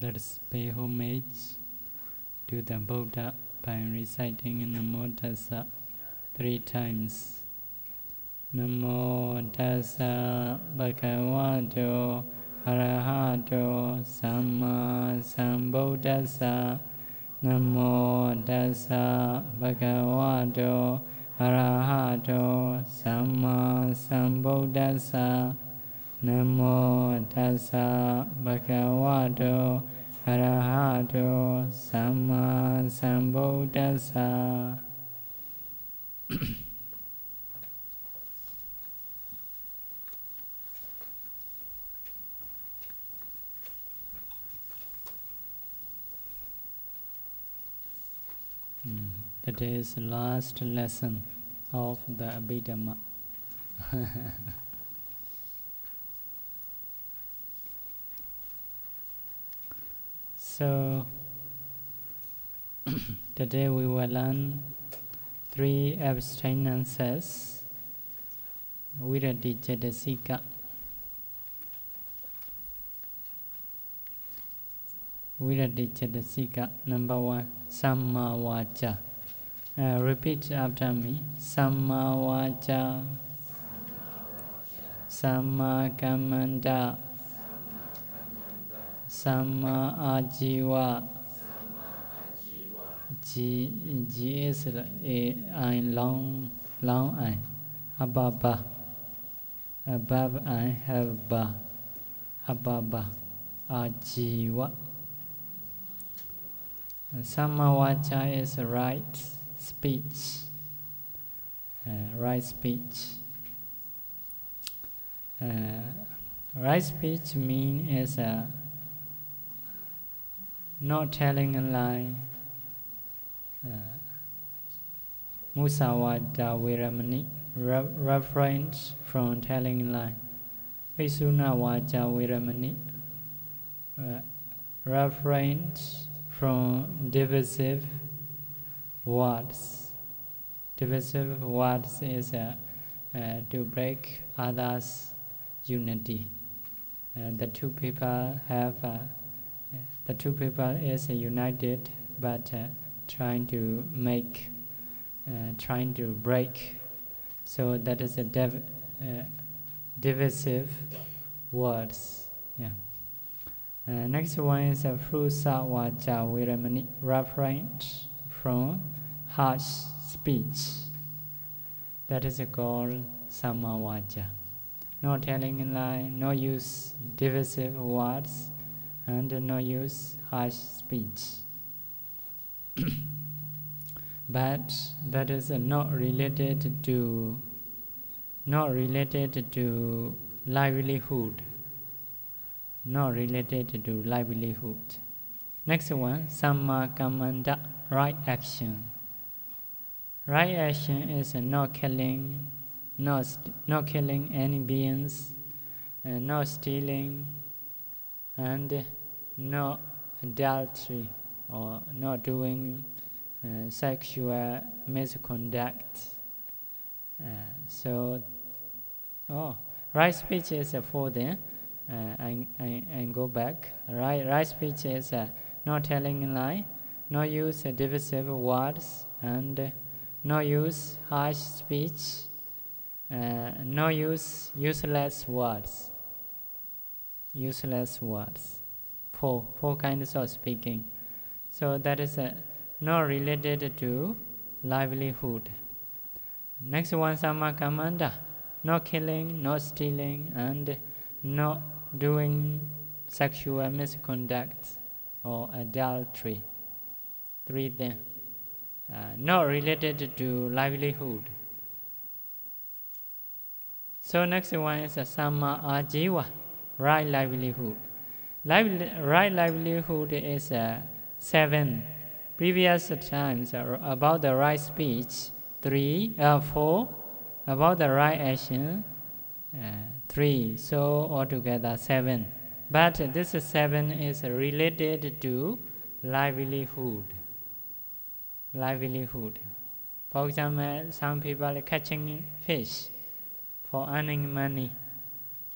Let us pay homage to the Buddha by reciting Namo Tassa three times. Namo Tassa Bhagavato Arahato Samma Sambuddhassa Namo Tassa Bhagavato Arahato Samma Sambuddhassa Namo Tassa Bhagavato Arahato Samma Sambuddhassa Mm. Today's last lesson of the Abhidhamma. so, today we will learn three abstinences. Virati Cetasika, number one, Samma Vacha. Uh, repeat after me. Samma Vacha. Samma Kamanda. Samma Ajiva. G, G is a, I long, long I. Ababa. Above I have ba. Ababa. Ajiva. Sammawacha is a right speech. Uh, right speech. Uh, right speech mean is uh, not telling a lie. Uh, Musawada Viramani, re- reference from telling a lie. Visuna Vaja Viramani, reference from divisive words. Divisive words is uh, uh, to break others' unity. Uh, the two people have uh, the two people is united, but uh, trying to make, uh, trying to break. So that is a div- divisive words. Yeah. Uh, next one is a Frusa Vaja Viramani, reference from harsh speech. That is called Samma Vaja. No telling a lie, no use divisive words, and no use harsh speech. but that is not related to not related to livelihood not related to livelihood. Next one, Samma Kamanda, right action. Right action is not killing, not, not killing any beings, uh, not stealing, and not adultery or not doing uh, sexual misconduct. Uh, so, oh, right speech is for them uh, and, and, and go back. Right, right speech is uh, not telling a lie, no use uh, divisive words, and uh, no use harsh speech, uh, no use useless words. Useless words. Four, four kinds of speaking. So that is uh, not related to livelihood. Next one, Samma Kamanda. No killing, no stealing, and not doing sexual misconduct or adultery. Three then. Uh, not related to livelihood. So next one is a Samma Ajiva, right livelihood. Lively, right livelihood is uh, seven. Previous times uh, about the right speech, three, uh, four. About the right action, uh, three, so altogether seven. But this seven is related to livelihood. Livelihood. For example, some people are catching fish for earning money.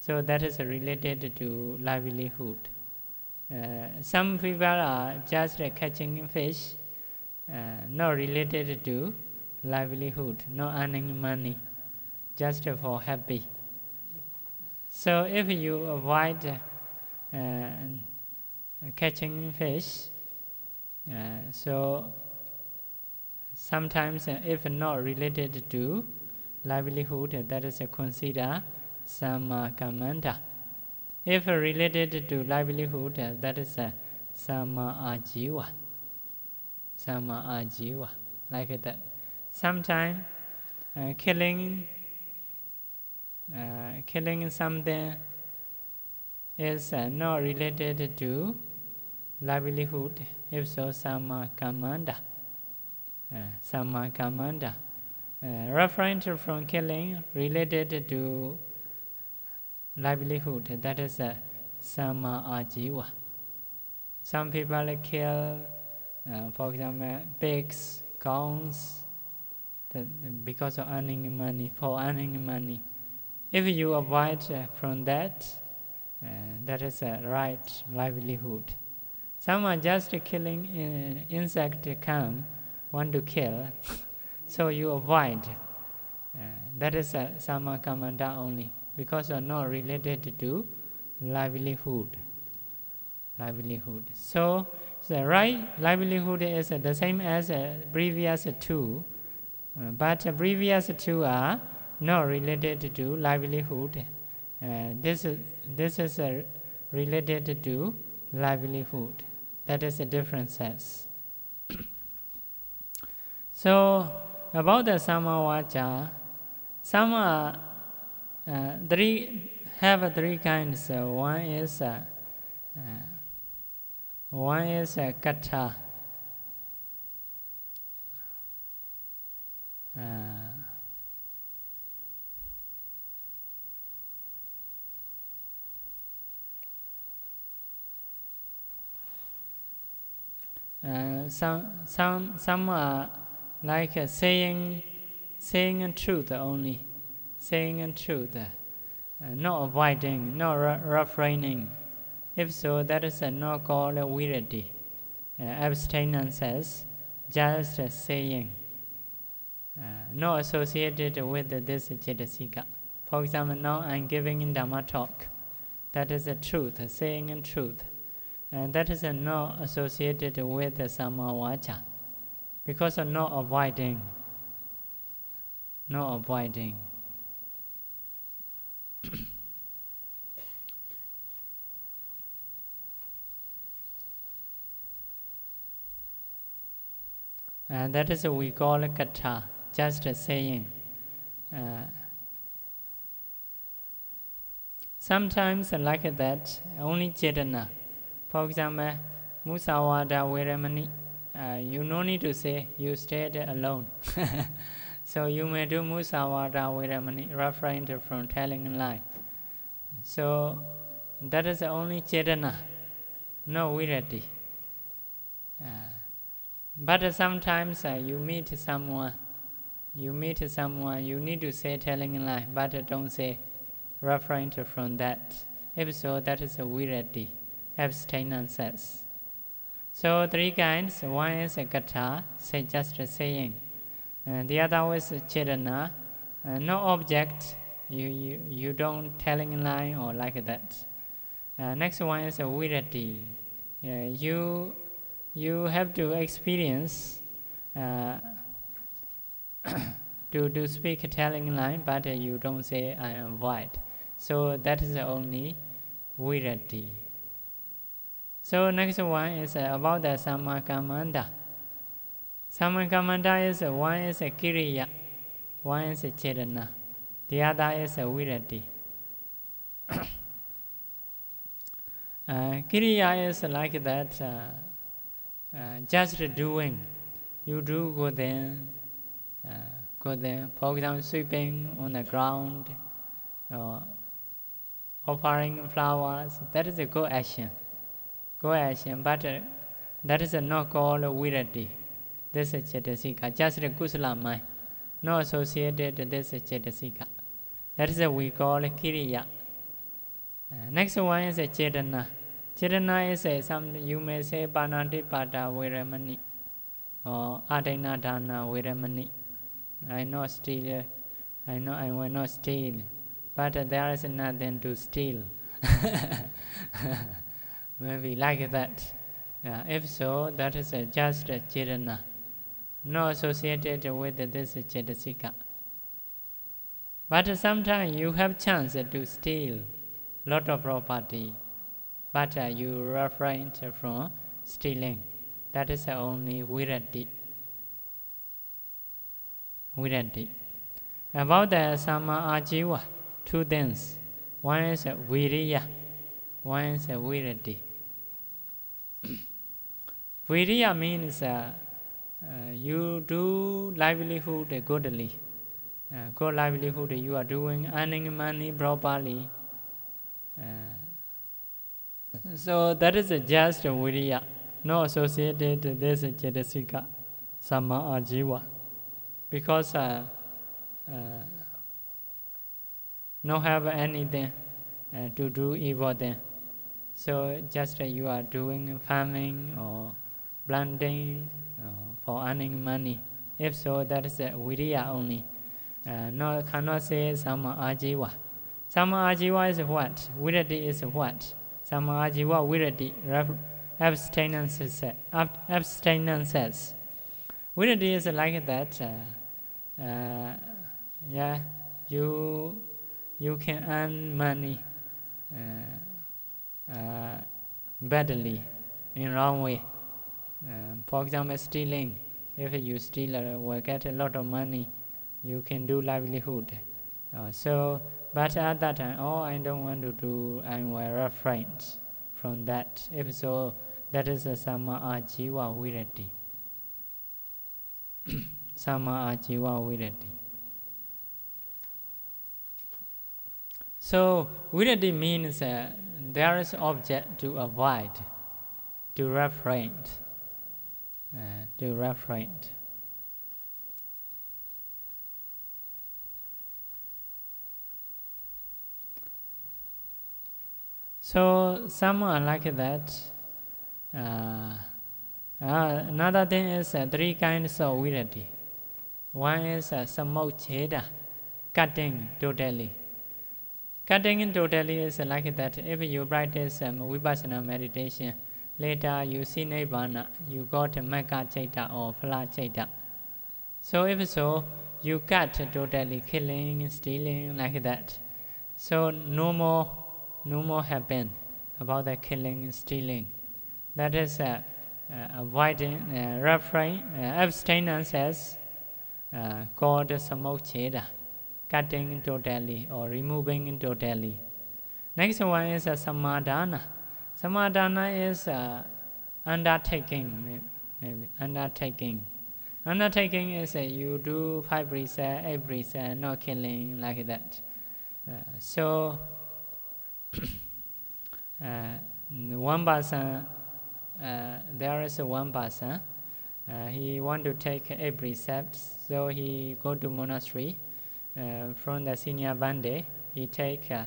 So that is related to livelihood. Uh, some people are just uh, catching fish, uh, not related to livelihood, not earning money, just for happy. So if you avoid uh, catching fish, uh, so sometimes uh, if not related to livelihood, that is considered samma kammanta. If related to livelihood, that is samma ajiva. Samma ajiva, like that. Sometimes uh, killing, uh, killing something is uh, not related to livelihood. If so, samma kammanta. Uh, samma kammanta. Uh, referring from killing related to livelihood, that is a samma ajiva. Some people kill, uh, for example, pigs, cows, because of earning money, for earning money. If you avoid uh, from that, uh, that is a right livelihood. Some are just killing uh, insect come, want to kill, so you avoid. Uh, that is a samma kammanta only because they are not related to livelihood. Livelihood. So the right livelihood is the same as the previous two, uh, but previous two are not related to livelihood. Uh, this is this is uh, related to livelihood. That is a different sense. so about the samavacha, sama uh, three have three kinds. Uh, one is uh, one is kata. Uh, uh, some some some are like uh, saying saying truth only saying in truth, uh, not avoiding, not re- refraining. If so, that is uh, not called virati. Uh, abstinence says just uh, saying, uh, not associated with this cetasika. For example, now I'm giving in Dhamma talk. That is the truth, saying in truth. And that is uh, not associated with the samavacha. Because of not avoiding. Not avoiding. And that is what we call a kata, just a saying. Uh, sometimes like that, only chetana. For example, musawada veramani. Uh, you no need to say, you stayed alone. So you may do musawada veramani, refrain from telling a lie. So that is the only chetana, no virati. Uh, but sometimes uh, you meet someone, you meet someone, you need to say telling a lie, but don't say refrain from that. If so, that is a virati, abstinence. So three kinds. One is a kata, say just saying. And the other is chetana, uh, no object, you, you, you don't telling lie or like that. Uh, next one is a virati. Uh, you, you have to experience uh, to, to speak telling line, but you don't say I am white. So that is only virati. So next one is uh, about the sammakamanda. Sammakamanta is a, one is a kiriya, one is a chetana, the other is a virati. uh, kiriya is like that, uh, uh, just doing. You do go there, uh, go there. For example, sweeping on the ground, or offering flowers. That is a good action. Good action, but uh, that is not called virati. This cetasika, just the kusala mind, not associated with this cetasika. That is what we call kiriya. Uh, next one is a chetana. Chetana is a, some you may say Panati Pata Viramani or Adina Dana Viramani. I not steal, I know I will not steal, but there is nothing to steal. Maybe like that. Yeah, if so, that is just a Chetana, not associated with this Chetasika. But sometimes you have chance to steal lot of property, but uh, you refrain from stealing. That is only virati. Virati. About the sama ajiva, two things. One is viriya, one is virati. viriya means uh, you do livelihood goodly. Uh, good livelihood you are doing, earning money properly. Uh, so that is just viriya, not associated this cetasika, sama ajiva. Because uh, uh, not have anything uh, to do evil then. So just uh, you are doing farming or planting uh, for earning money. If so, that is uh, viriya only. Uh, no, cannot say sama ajiva. Sama ajiva is what? Virati is what? Sama ajiva virati, abstinence says. Abstinence says. Virati is like that. Uh, uh, yeah, you you can earn money uh, uh, badly in wrong way. Uh, for example, stealing. If you steal, uh, will get a lot of money you can do livelihood. Uh, so, but at that time, oh, I don't want to do, I will refrain from that. If so, that is a sama ajiva virati. sama ajiva virati. So, virati means uh, there is object to avoid, to refrain, uh, to refrain. So some are like that. Uh, uh, another thing is uh, three kinds of virati. One is uh, samocheda, cutting totally. Cutting totally is like that. If you practice um, vipassana meditation, later you see nibbana, you got magga chaita or phala chaita. So if so, you cut totally, killing, stealing, like that. So no more no more happen about the killing, stealing. That is uh, uh, avoiding, uh, refrain, uh, abstinence as uh, called samocheda, cutting totally or removing totally. Next one is uh, samadhana. Samadhana is uh, undertaking, maybe undertaking. Undertaking is uh, you do five precepts, eight precepts, no killing like that. Uh, so uh, one person, uh, there is one person, uh, he want to take a precepts, so he go to monastery. Uh, from the senior bhante, he take uh,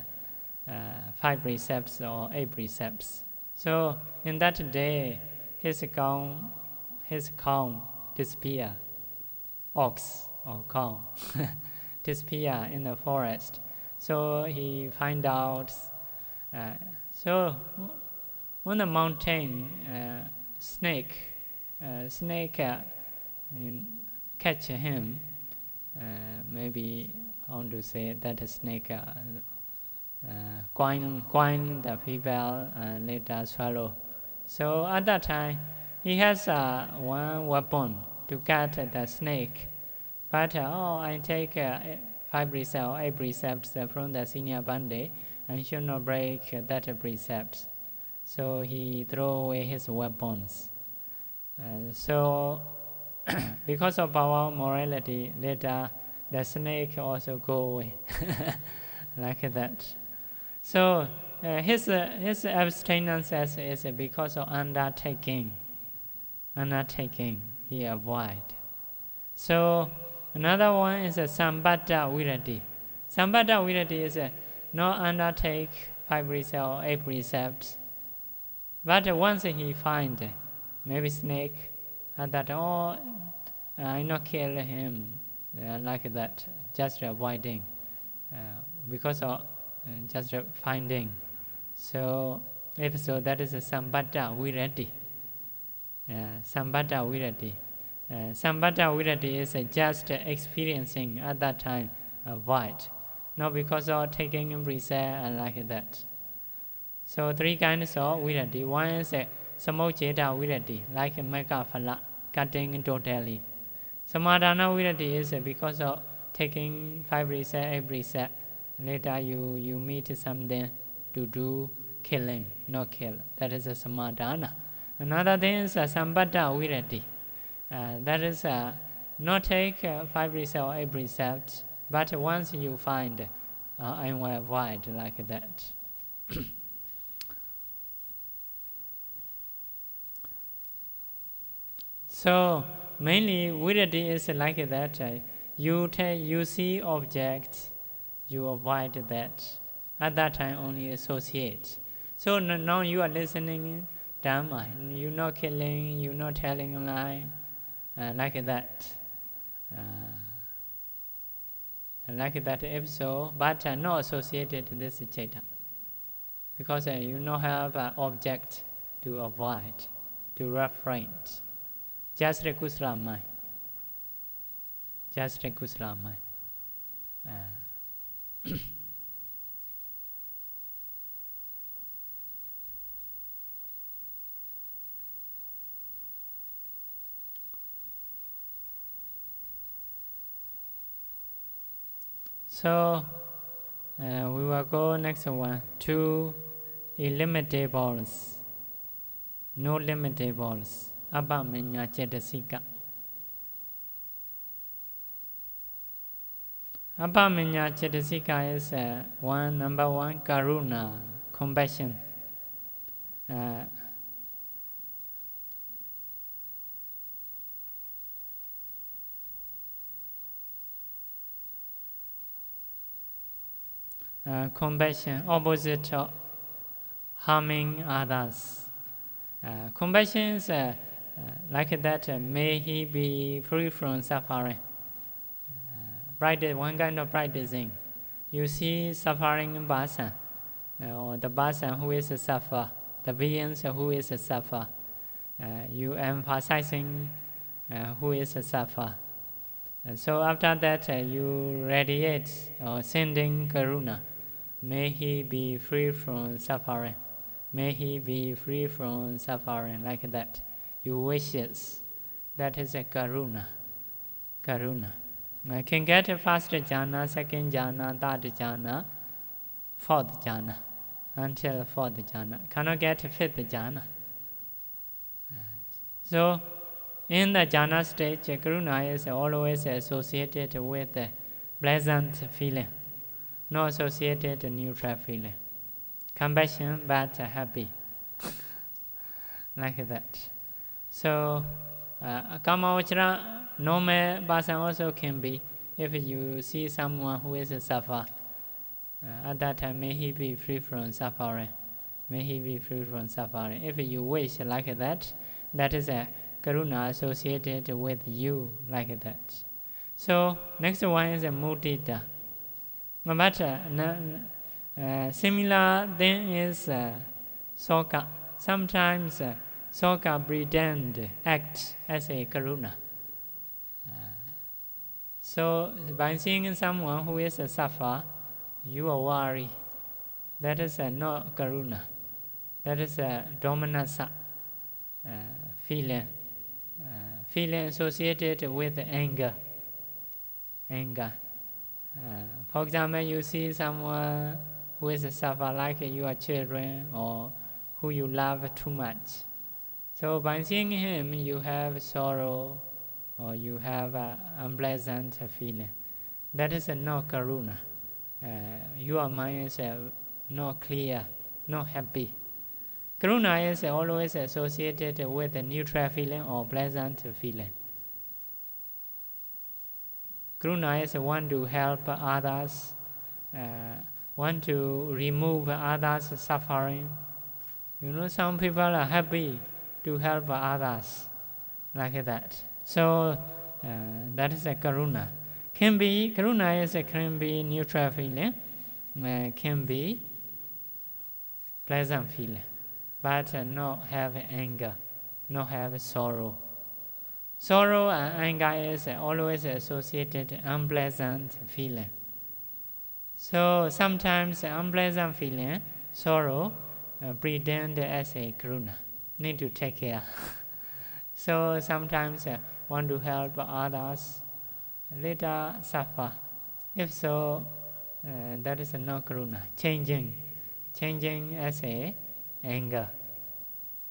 five precepts or eight precepts. So in that day, his cow, his cow disappear, ox or cow disappear in the forest. So he find out uh, so on the mountain, uh, snake, uh, snake catch him. maybe how to say that snake uh, coin, coin the female and later swallow. So at that time, he has uh, one weapon to cut the snake. But uh, oh, I take uh, five precepts, eight precepts from the senior bhante and should not break that precept. So he throw away his weapons. Uh, so, because of our morality, later the snake also go away, like that. So uh, his uh, his abstinence is because of undertaking. Undertaking he avoid. So another one is a sambata virati. Sambata virati is a not undertake five precepts or eight precepts. But once he find maybe snake, and that oh, I not kill him uh, like that, just avoiding, uh, because of uh, just finding. So if so, that is a sambata virati. Uh, sambata virati. Uh, sambata virati is uh, just experiencing at that time avoid, not because of taking preset and like that. So three kinds of virati. One is a samocheta virati, like mega cutting totally. Samadhana virati is because of taking five reset, every set. Later you, you meet something to do killing, not kill. That is a samadhana. Another thing is a sambata virati. Uh, that is uh, not take uh, five reset or eight reset, but once you find, uh, I will avoid like that. so mainly virati is like that. Uh, you take, you see object, you avoid that. At that time only associate. So now you are listening Dhamma, you're not killing, you're not telling a lie, uh, like that. Uh, like that episode, but uh, not associated this chaita. Because uh, you not have an object to avoid, to refrain. Just a kusala mind. Just a kusala mind. Uh, So uh, we will go next one. to illimitables. No limitables. အပမညာจิตစိကရဲ့ဆက်1 number 1 karuna compassion အဲ compassion opposite of harming others uh, compassion is uh, like that uh, may he be free from suffering Uh, practice, one kind of practicing. You see suffering in person, uh, or the person who is a suffer, the beings who is a suffer. Uh, you emphasizing uh, who is a suffer. so after that, you radiate or sending karuna. May he be free from suffering. May he be free from suffering like that. You wishes. That is a karuna. Karuna. I can get a first jhana, second jhana, third jhana, fourth jhana, until fourth jhana. Cannot get fifth jhana. So, in the jhana stage, karuna is always associated with pleasant feeling not associated neutral feeling. Compassion but happy. like that. So, uh, Kamavachara, normal person also can be. If you see someone who is a suffer, uh, at that time may he be free from suffering. May he be free from suffering. If you wish like that, that is a karuna associated with you like that. So, next one is a mudita. But uh, similar thing is uh, soka. Sometimes uh, soka pretend act as a karuna. So by seeing someone who is a suffer, you are worried. That is a no karuna. That is a domanassa uh, feeling. Uh, feeling associated with anger. Anger. Uh, for example, you see someone who is a suffer like your children or who you love too much. So by seeing him, you have sorrow or you have an unpleasant feeling. That is not karuna. Uh, your mind is uh, not clear, not happy. Karuna is always associated with a neutral feeling or pleasant feeling. Karuna is one to help others, uh, want to remove others' suffering, You know, some people are happy to help others, like that. So uh, that is a karuna. Can be karuna is a can be neutral feeling, uh, can be pleasant feeling, but uh, not have anger, not have sorrow. Sorrow and anger is always associated unpleasant feeling. So sometimes unpleasant feeling, sorrow, uh, pretend as a karuna. Need to take care. so sometimes uh, want to help others, later suffer. If so, uh, that is not karuna. Changing, changing as a anger.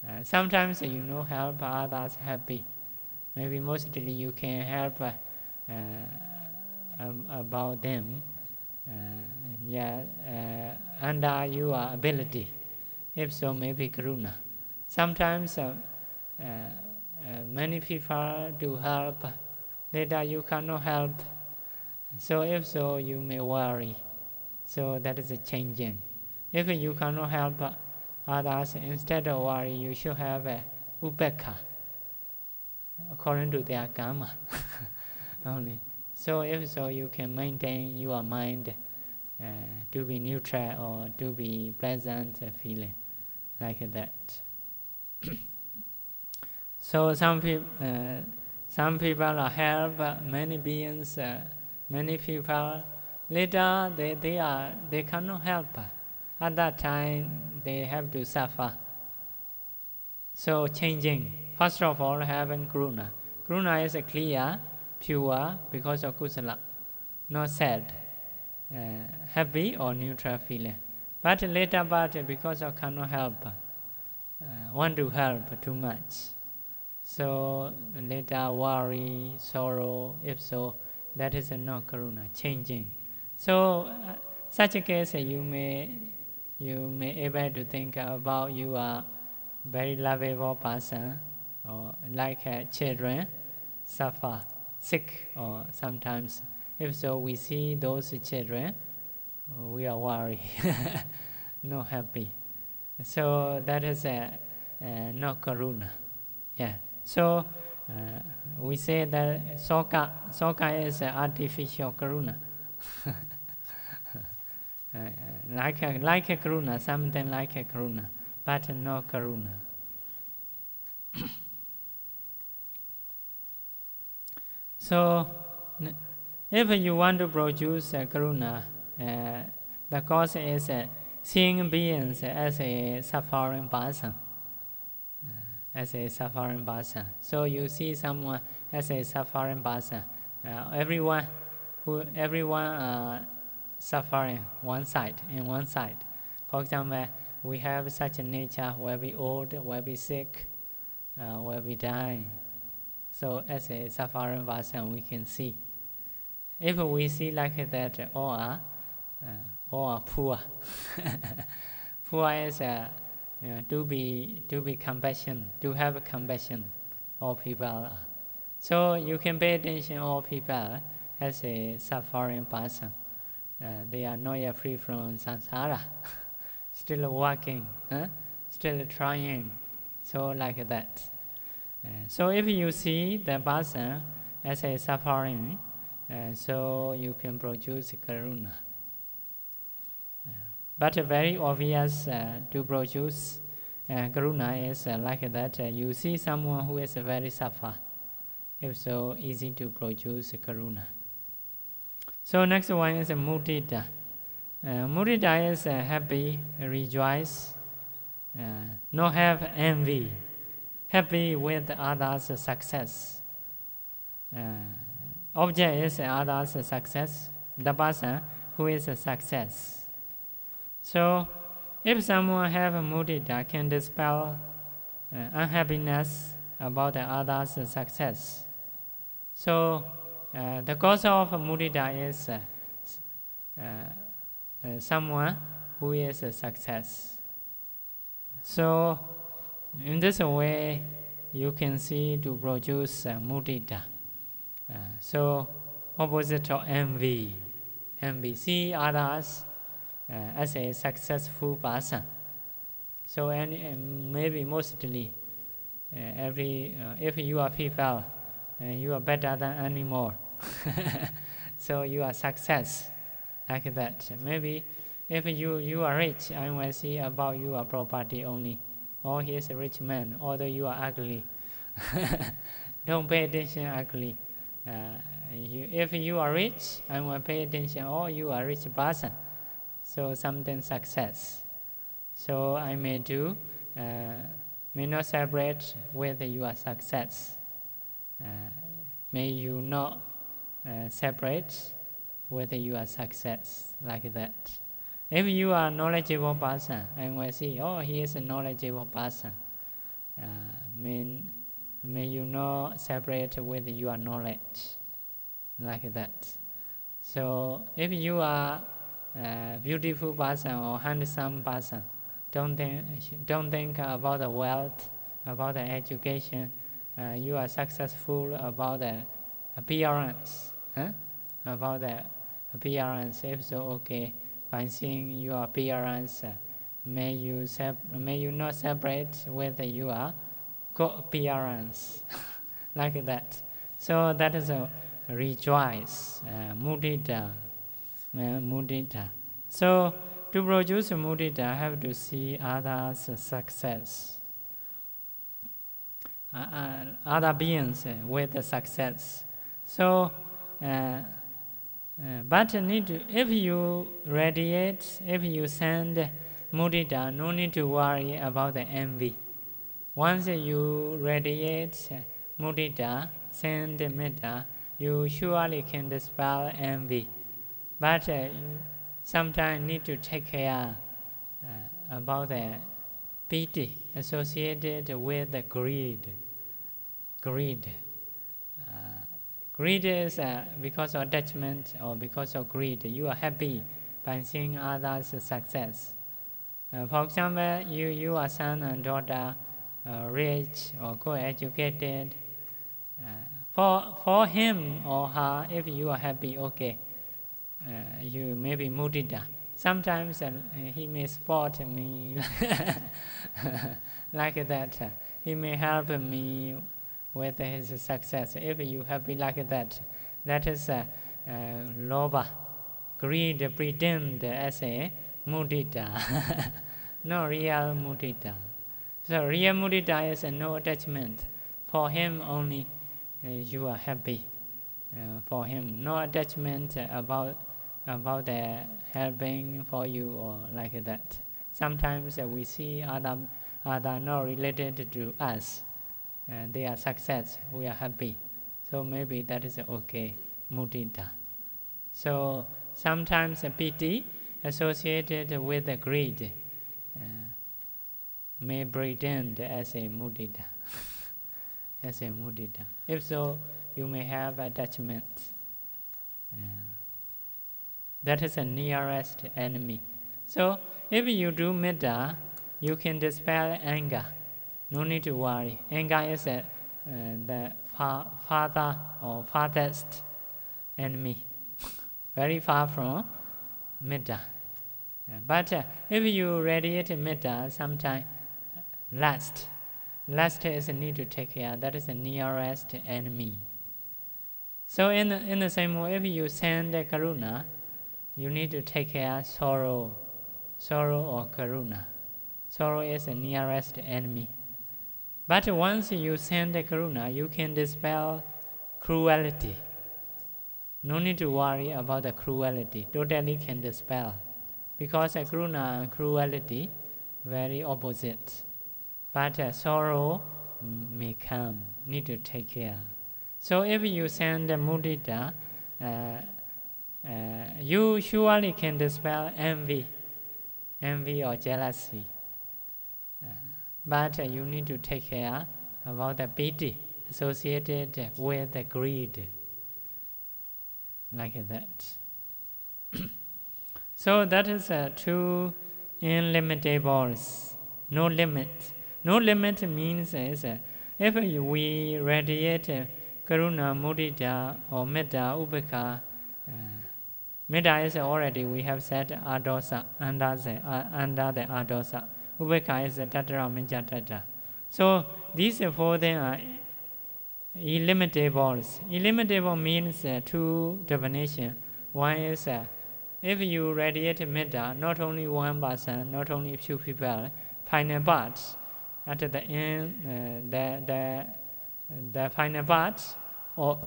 Uh, sometimes you know help others happy maybe mostly you can help uh, um, about them uh, yeah, uh, under your ability. If so, maybe karuna. Sometimes uh, uh, uh, many people do help, later you cannot help. So if so, you may worry. So that is a changing. If you cannot help others, instead of worry, you should have a upekha according to their karma only. So if so, you can maintain your mind uh, to be neutral or to be pleasant feeling, like that. so some people, uh, some people help many beings, uh, many people. Later they, they are they cannot help. At that time they have to suffer. So changing First of all, having karuna. Karuna is a clear, pure, because of kusala, not sad, uh, happy or neutral feeling. But later part, because of cannot help, uh, want to help too much. So later worry, sorrow, if so, that is a not karuna, changing. So uh, such a case, you may you may able to think about you are very lovable person or like uh, children suffer sick or sometimes. If so we see those children we are worried not happy. So that is a uh, uh, not karuna yeah so uh, we say that soka soka is artificial karuna uh, like a, like a karuna something like a karuna but not karuna So, if you want to produce uh, karuna, uh, the cause is uh, seeing beings as a suffering person. Uh, as a suffering person. So you see someone as a suffering person. Uh, everyone who everyone uh, suffering one side in one side. For example, we have such a nature where we old, where we sick, uh, where we die. So as a suffering person, we can see. If we see like that, all are, uh, all are poor. poor is uh, to be to be compassion, to have compassion. All people. So you can pay attention all people as a suffering person. Uh, they are not yet free from samsara, still working, huh? still trying. So like that. Uh, so if you see the person as a suffering, uh, so you can produce karuna. Uh, but very obvious to produce karuna is like that you see someone who is very suffer. If so, easy to produce karuna. So next one is mudita. Uh, mudita is uh, happy, rejoice, uh, not have envy happy with others' success. Uh, object is others' success, the person who is a success. So, if someone have a mudita can dispel uh, unhappiness about the other's success. So, uh, the cause of mudita is uh, uh, uh, someone who is a success. So, in this way, you can see to produce mudita. Uh, so, opposite of envy. Envy, see others as a successful person. So any, maybe mostly uh, every uh, if you are uh, you are better than animal. so you are success like that. Maybe if you, you are rich, I will see about your property only. Or he is a rich man, although you are ugly. Don't pay attention ugly. Uh, you, if you are rich, I will pay attention. Oh, you are rich person. So something success. So I may do, uh, may not celebrate with your success. Uh, may you not uh, separate with your success like that. If you are knowledgeable person, I will see, oh, he is a knowledgeable person. Uh, may, may you not separate with your knowledge like that. So if you are a beautiful person or handsome person, don't think, don't think about the wealth, about the education. Uh, you are successful about the appearance, huh? about the appearance. If so, okay, by seeing your appearance, uh, may you may you not separate with your good appearance, like that. So that is a rejoice, uh, mudita, mudita. So to produce mudita, I have to see others' success, uh, uh, other beings with the success. So, uh, uh, but need to, if you radiate, if you send mudita, no need to worry about the envy. Once you radiate mudita, send metta, you surely can dispel envy. But uh, sometimes need to take care uh, about the pity associated with the greed. Greed. Uh, greed is uh, because of attachment or because of greed. You are happy by seeing others' success. Uh, for example, you, you are son and daughter, uh, rich or good educated. For, for him or her, if you are happy, okay you may be mudita. Sometimes uh, he may support me like that. He may help me with his success. If you happy like that, that is uh, uh, lobha. Greed pretend as a mudita, no real mudita. So real mudita is no attachment. For him only, uh, you are happy. Uh, for him, no attachment about about the helping for you or like that. Sometimes uh, we see other other not related to us, and they are success. We are happy, so maybe that is okay, mudita. So sometimes a pity associated with the greed uh, may pretend as a mudita, as a mudita. If so, you may have attachment. Uh, that is the nearest enemy. So if you do metta, you can dispel anger. No need to worry. Anger is a, uh, the fa- father or farthest enemy, very far from metta. But uh, if you radiate metta, sometime last, last is a need to take care. That is the nearest enemy. So in the, in the same way, if you send karuna, you need to take care sorrow, sorrow or karuna. Sorrow is the nearest enemy. But once you send the karuna, you can dispel cruelty. No need to worry about the cruelty. Totally can dispel. Because a karuna and cruelty, very opposite. But uh, sorrow may come. Need to take care. So if you send the mudita, uh, uh, you surely can dispel envy, envy or jealousy. Uh, but uh, you need to take care about the pity associated with the greed, like that. so that is uh, two illimitables, no limit. No limit means is uh, if we radiate uh, karuna, mudita, or metta, upekkha, uh, Metta is already we have said adosa under the uh, under the adosa. Ubeka is Tatara Minjatata. So these four things are illimitables. Illimitable means uh, two definition. One is uh, if you radiate metta, not only one person, not only few people, final parts, at the end, uh, the, the, the final parts, or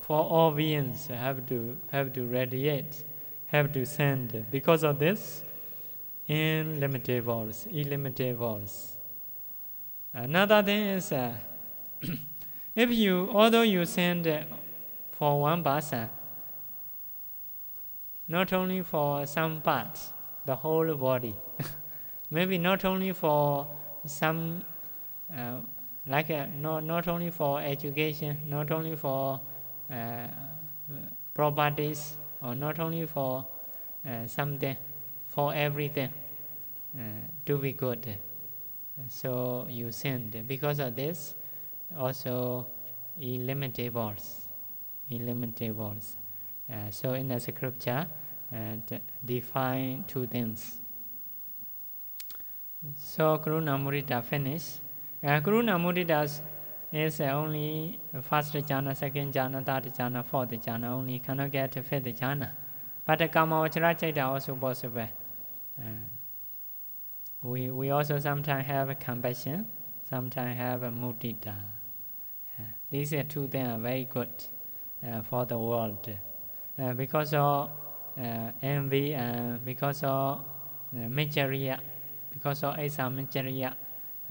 for all beings have to, have to radiate, have to send. Because of this, illimitables, illimitables. Another thing is, uh, if you, although you send uh, for one person, not only for some parts, the whole body, maybe not only for some, uh, like uh, not, not only for education, not only for uh, properties, or not only for uh, something, for everything uh, to be good. So you send. Because of this, also illimitables. Illimitables. Uh, so in the scripture, uh, define two things. So Karuna Mudita finished. Uh, Karuna Mudita is only first jhana, second jhana, third jhana, fourth jhana, only cannot get fifth jhana. But the Kama Vachara Chaita also possible. Uh, we, we also sometimes have compassion, sometimes have mudita. Uh, these two things are very good uh, for the world. Uh, because of uh, envy and because of uh, Mijariya, because of Asa Mijariya,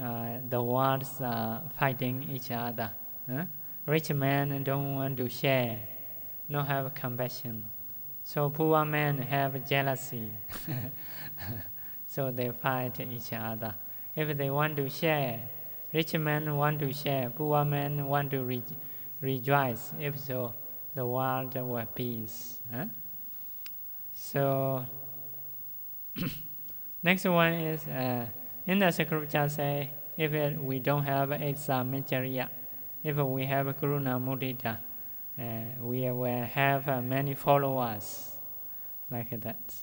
uh, the worlds are fighting each other. Uh, rich men don't want to share, not have compassion. So poor men have jealousy. so they fight each other. If they want to share, rich men want to share, poor men want to re- rejoice. If so, the world will peace. Huh? So, next one is uh, in the scripture say if we don't have Eksa if we have Karuna Mudita, uh, we will have uh, many followers like that.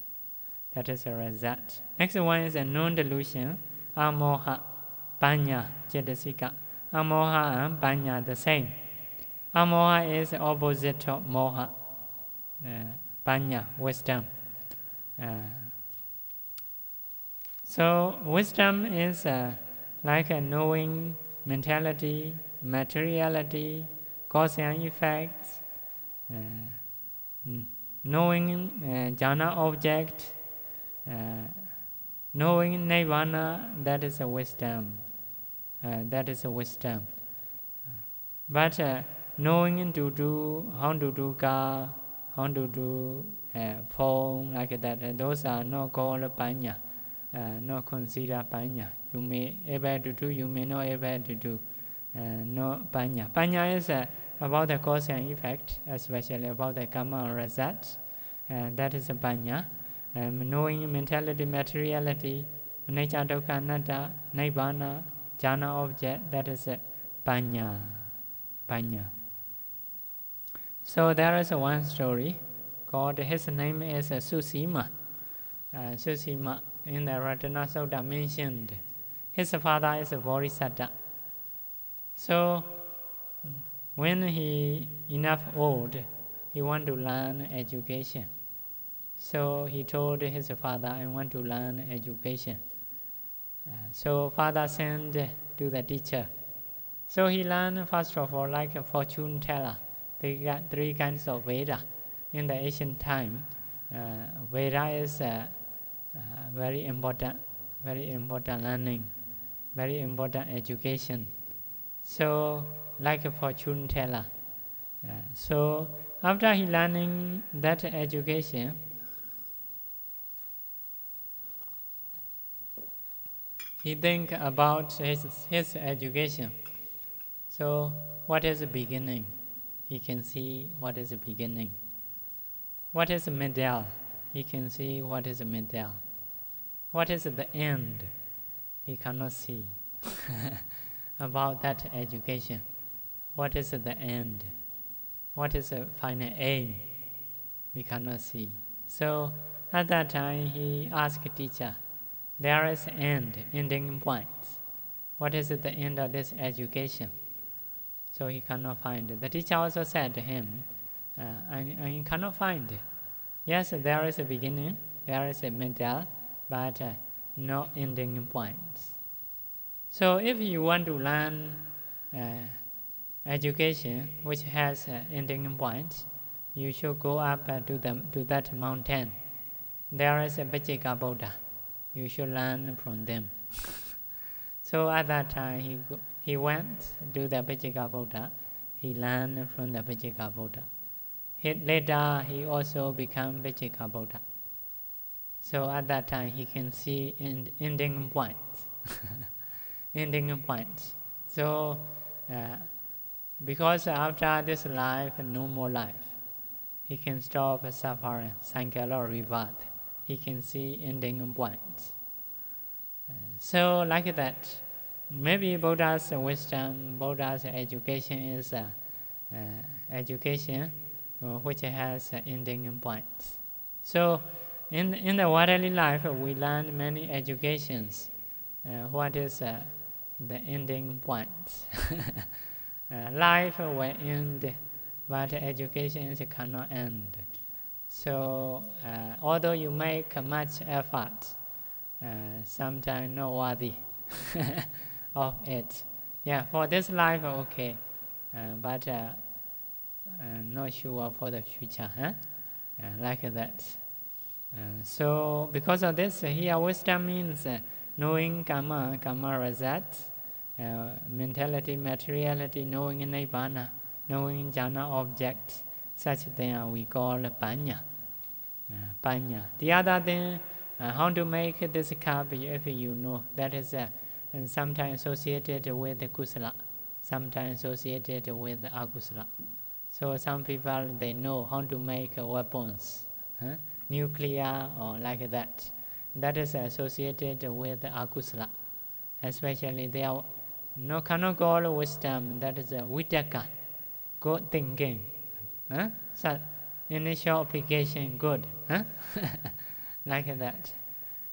That is a result. Next one is a non-delusion, amoha, panya, cetasika. Amoha and panya the same. Amoha is opposite of moha, uh, panya, wisdom. Uh, so wisdom is uh, like a knowing mentality, materiality, cause and effects, uh, knowing uh, jhana object, uh, knowing nirvana, that is a wisdom. Uh, that is a wisdom. But uh, knowing to do, how to do ka, how to do uh, phone, like that, those are not called panya, uh, not considered panya. You may able to do, you may not able to do. Uh, no panya. Panya is uh, about the cause and effect, especially about the karma result. And that is a panya. Um, knowing mentality, materiality, nature, dukkha, anatta, nibbana, jhana object, that is a panya. Panya. So there is one story called, his name is uh, Susima. Uh, Susima in the Ratana Sutta mentioned. His father is a Bodhisattva. So when he enough old, he want to learn education. So he told his father, I want to learn education. Uh, so father sent to the teacher. So he learned first of all like a fortune teller. They got three kinds of Veda. In the ancient time, uh, Veda is uh, very important, very important learning, very important education. So like a fortune teller. Uh, so after he learning that education, he think about his, his education. So what is the beginning? He can see what is the beginning. What is the middle? He can see what is the middle. What is the end? He cannot see about that education. What is the end? What is the final aim? We cannot see. So at that time he asked the teacher, there is end, ending point. What is the end of this education? So he cannot find. The teacher also said to him, uh, I, I cannot find it. Yes, there is a beginning, there is a middle, but uh, no ending point. So if you want to learn uh, education which has uh, ending point, you should go up uh, to, the, to that mountain. There is a Pachika Buddha. You should learn from them. so at that time, he, he went to the Pachika Buddha. He learned from the Pachika Buddha. Later, he also became Pachika Buddha. So at that time, he can see end, ending points. ending points. So, uh, because after this life, no more life, he can stop suffering, or reward. He can see ending points. Uh, so, like that, maybe Buddha's wisdom, Buddha's education is uh, uh, education which has ending points. So, in, in the worldly life, we learn many educations. Uh, what is uh, the ending point? uh, life will end, but education cannot end. So, uh, although you make much effort, uh, sometimes not worthy of it. Yeah, for this life, okay, uh, but not sure for the future, huh? like that. Uh, so because of this, here wisdom means uh, knowing karma, karma results, uh, mentality, materiality, knowing nibbana, knowing jhana objects, such thing we call panya. Uh, panya. The other thing, uh, how to make this cup, if you know, that is uh, sometimes associated with kusala, sometimes associated with the akusala. So some people, they know how to make weapons. Huh? nuclear or like that. That is associated with akusala. Especially they are no cannot call wisdom, that is a vitaka, good thinking. Huh? So initial application good. Huh? like that.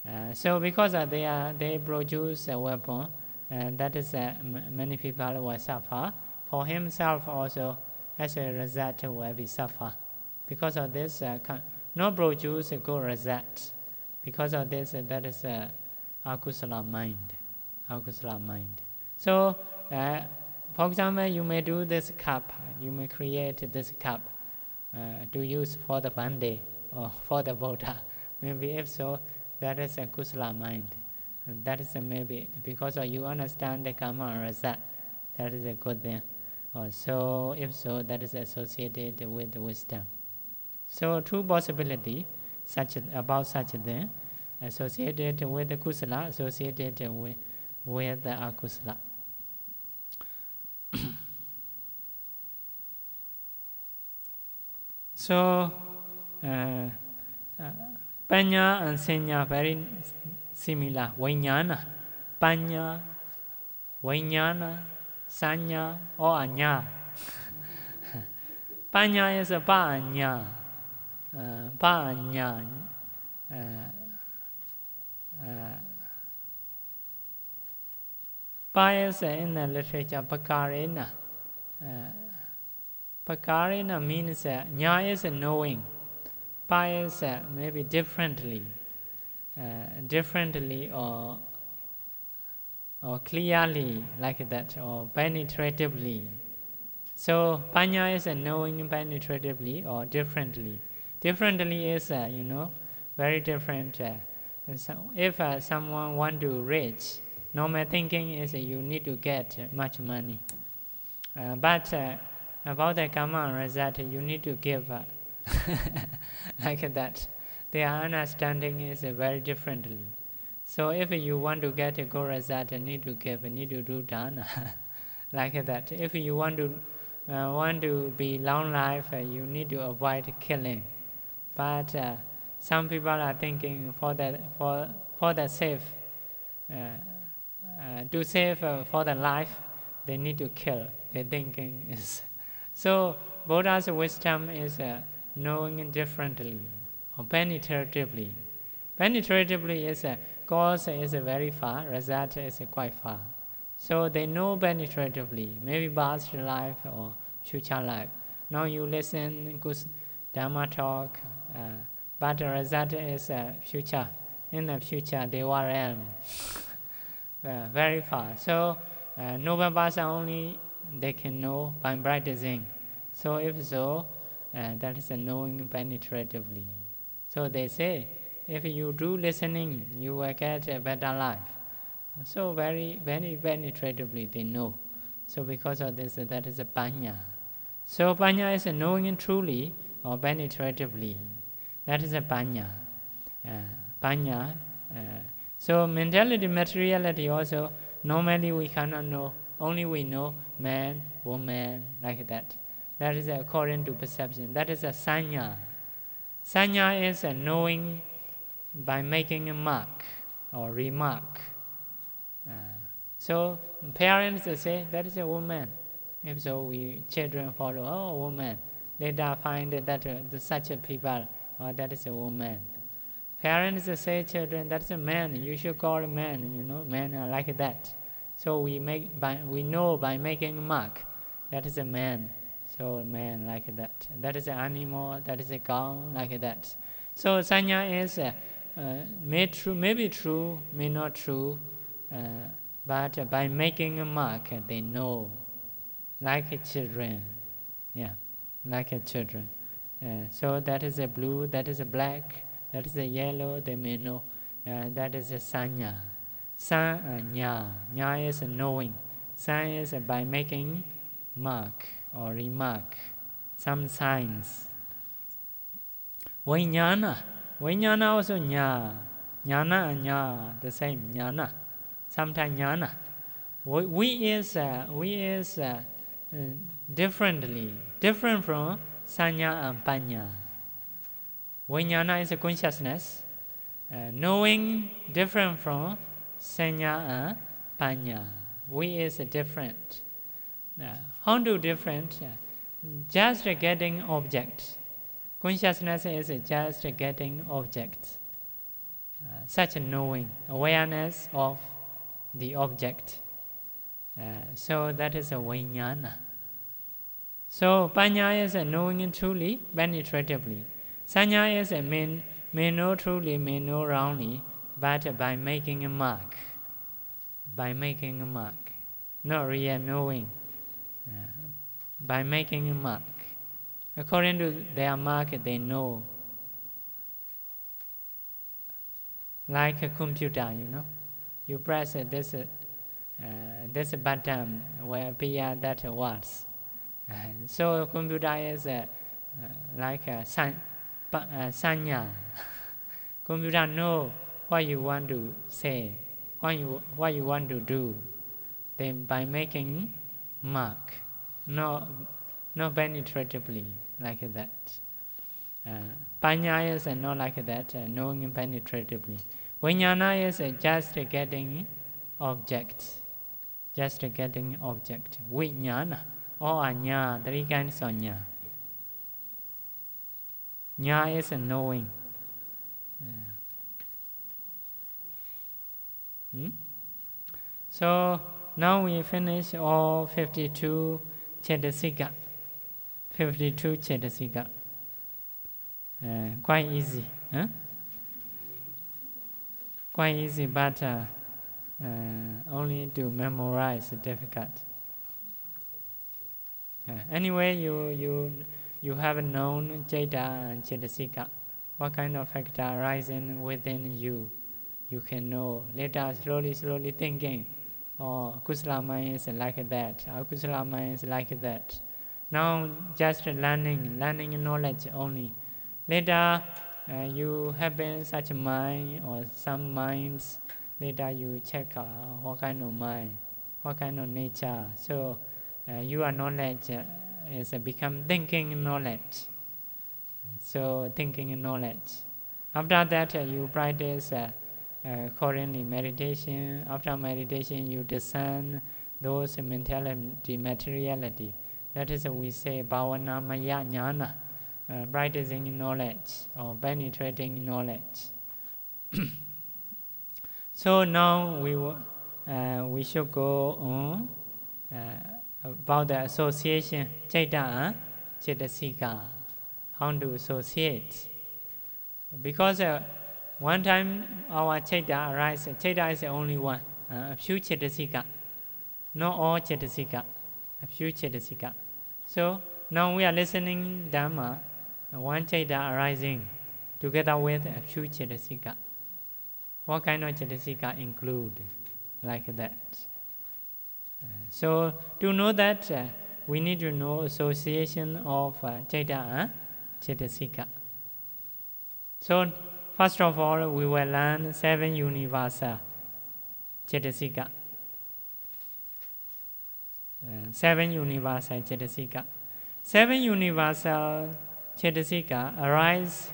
Uh, so because uh, they are they produce a weapon, and that is uh, many people will suffer. For himself also, as a result, will be suffer. Because of this, uh, not produce a good result. Because of this, that is a akusala mind. Akusala mind. So, uh, for example, you may do this cup. You may create this cup uh, to use for the Bhante or for the Buddha. Maybe if so, that is a kusala mind. That is a maybe because you understand the karma result. That is a good thing. Or so, if so, that is associated with wisdom. So two possibility such about such thing associated with the kusala, associated with, with the akusala. so uh, uh, panya and sanya very similar. Vijnana, panya, vijnana, sanya or anya. panya is a pa anya. Uh, panya uh, uh, Pious in the literature, Pakarena. Uh, Pakarena means uh, Nya is knowing. Pious uh, maybe differently, uh, differently or or clearly like that, or penetratively. So Panya is a knowing penetratively or differently. Differently is, uh, you know, very different. Uh, so if uh, someone want to rich, normal thinking is you need to get much money. Uh, but uh, about the karma result, you need to give like that. Their understanding is very differently. So if you want to get a good result, you need to give, you need to do dana, like that. If you want to uh, want to be long life, uh, you need to avoid killing. But uh, some people are thinking for the for for the safe uh, uh, to save uh, for the life, they need to kill. Their thinking is so. Buddha's wisdom is knowing differently or penetratively. Penetratively is cause is very far, result is quite far. So they know penetratively, maybe past life or future life. Now you listen good Dharma talk, uh, but the result is uh, future. In the future, they realm. uh, very far. So uh, noble person only they can know by practicing. So if so, uh, that is a knowing penetratively. So they say, if you do listening, you will get a better life. So very, very penetratively they know. So because of this, that is a panya. So panya is a knowing truly or penetratively. That is a panya. Uh, panya. Uh, so mentality, materiality also, normally we cannot know. Only we know man, woman, like that. That is according to perception. That is a sanya. Sanya is a knowing by making a mark or remark. Uh, so parents say that is a woman. If so, we children follow. Oh, woman. Later find that uh, such a people. Oh, that is a woman. Parents say children that's a man. You should call a man. You know, men are like that. So we make by we know by making a mark. That is a man. So man like that. That is an animal. That is a cow like that. So sanya is uh, uh, may true, may be true, may not true, uh, but by making a mark, they know, like children, yeah, like children. Uh, so that is a blue, that is a black, that is a yellow. They may know. Uh, that is a sanya. Sanya. Nya is knowing. San is by making mark or remark, some signs. Vijnana. Vijnana also nya. Jnana and nya, the same, jnana. Sometimes jnana. We, is, uh, we is uh, differently, different from sanya and panya. Vijnana is a consciousness, uh, knowing different from sanya and panya. We is different. Uh, how to different? Uh, just getting object. Consciousness is just getting objects, Uh, such a knowing, awareness of the object. Uh, so that is a vijnana. So panya is a knowing truly, penetratively. Sanya is a may, may know truly, may know wrongly, but by making a mark. By making a mark. Not real knowing. Uh, by making a mark. According to their mark, they know. Like a computer, you know. You press this, uh, this button will appear that words. Uh, so computer is uh, like a uh, sanya. computer know what you want to say, what you, what you want to do. Then by making mark, not, not penetratively like that. Uh, panya is not like that, uh, knowing penetratively. Vijnana is just getting object, just getting object. Vijnana, or anya, three kinds of nya. Nya is knowing. Uh, hmm? So now we finish all 52 Chetasika. 52 Chetasika. Uh, quite easy. Huh? Quite easy, but uh, uh, only to memorize difficult. Uh, anyway, you, you, you have known Jeta and Chetasika. What kind of factor arising within you? You can know. Later, slowly, slowly thinking. Oh, Kusala mind is like that. Akusala mind is like that. Now just learning, learning knowledge only. Later uh, you have been such mind or some minds. Later you check uh, what kind of mind, what kind of nature. So uh, your knowledge uh, is become thinking knowledge. So thinking knowledge. After that uh, you practice uh, accordingly meditation. After meditation you discern those mentality, materiality. That is what we say bhavana maya jnana, uh, practicing knowledge or penetrating knowledge. So now we, uh, we should go on uh, about the association, Chaita, Chetasika, how to associate. Because uh, one time our Chaita arises, Chaita is the only one, uh, a few Chetasika, not all Chetasika, a few Chetasika. So now we are listening Dhamma, one Chaita arising together with a few Chetasika. What kind of Chetasika include like that? Uh, so to know that, uh, we need to know association of uh, Chaita and Chetasika. So first of all, we will learn seven universal Chetasika. Seven universal Chetasika. Seven universal Chetasika arise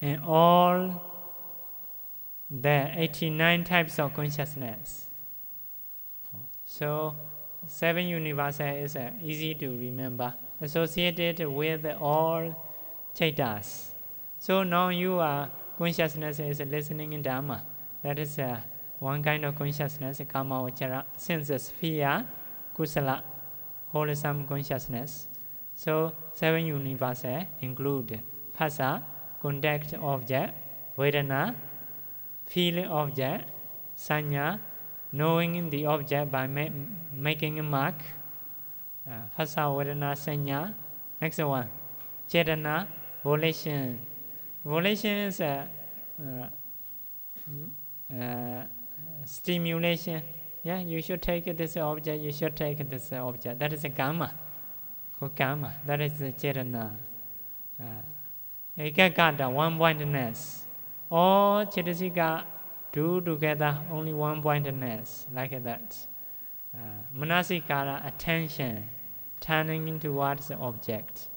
in all the 89 types of consciousness. So, seven universal is uh, easy to remember, associated with all chaitas. So now you are consciousness is listening in Dhamma. That is uh, one kind of consciousness, kama vachara, sense sphere, kusala, wholesome consciousness. So seven universes include phasa, contact object, vedana, feeling object, sanya, knowing the object by ma making a mark, uh, phasa, vedana, sanya. Next one, chetana, volition. Volition is a uh, uh, stimulation. Yeah, you should take this object, you should take this object. That is a karma. Karma. That is the chetana. Uh, Ekakata, one pointedness. All chetasika do together only one pointedness, like that. Uh, manasikara, attention, turning towards the object.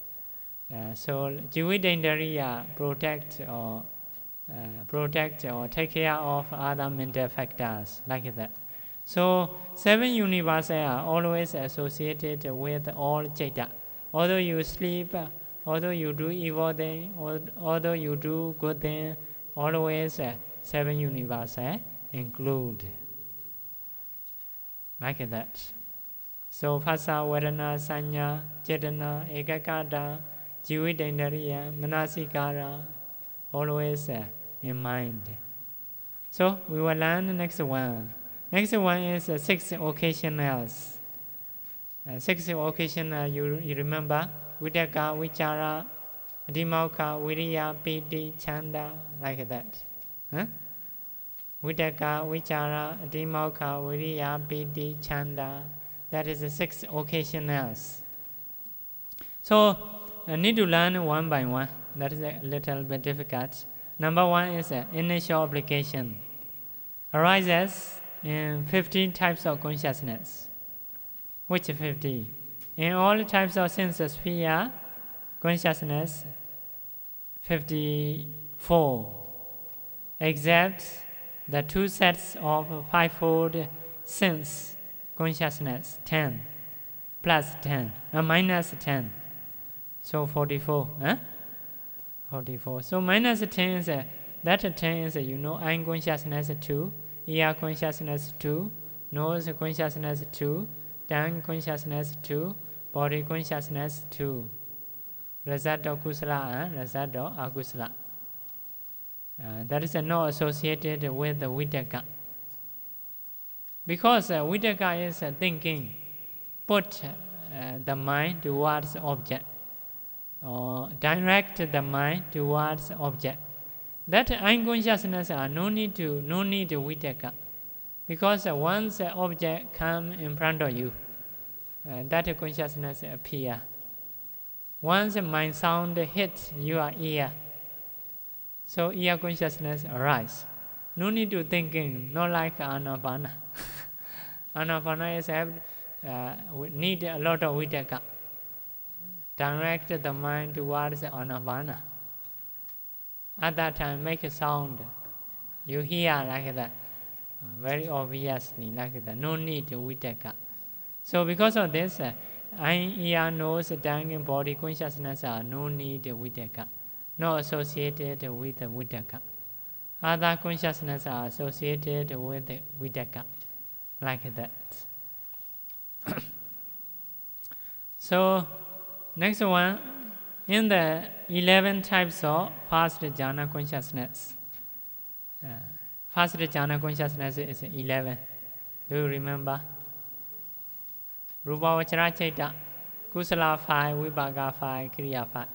Uh, so jividendriya protect or uh, protect or take care of other mental factors like that. So seven universes are always associated with all chaita. Although you sleep, although you do evil thing, although you do good thing, always uh, seven universes include. Like that. So phasa, vedana, sanya, chetana, ekakata, jividendriya, manasikara, always uh, in mind. So we will learn the next one. Next one is uh, six occasionals. Uh, six occasional, you, you remember? Vidaka, Vichara, Adhimokkha, Viriya, Piti, Chanda, like that. Huh? Vidaka, Vichara, Adhimokkha, Viriya, Piti, Chanda. That is the six occasionals. So, I need to learn one by one. That is a little bit difficult. Number one is uh, initial application. Arises in 15 types of consciousness. Which 50? In all types of sense sphere, consciousness, 54, except the two sets of fivefold sense consciousness, 10, plus 10, uh, minus 10. So 44, huh? 44. So minus 10 is, uh, that 10 is, uh, you know, eye consciousness 2, ear consciousness 2, nose consciousness 2, tongue consciousness 2, body consciousness 2. Result of kusala and result of akusala. Uh, that is uh, not associated with the vidaka. Because uh, is uh, thinking, put uh, the mind towards object, or direct the mind towards object. That unconsciousness are no need to no need to vidaka. Because uh, once object come in front of you, uh, that consciousness appear. Once mind sound hits your ear, so ear consciousness arise. No need to thinking, not like anapana. anapana is have uh, need a lot of vitaka. Direct the mind towards anapana. At that time, make a sound. You hear like that, very obviously like that. No need to vitaka. So because of this, uh, eye, ear, nose, tongue, body consciousness are no need vitaka, not associated with vitaka. Other consciousness are associated with Vitaka, like that. so, next one, in the 11 types of first jhana consciousness, uh, first jhana consciousness is 11. Do you remember? Rupa Vachara Chaita, Kusala 5, Vipaka 5, Kriya 5.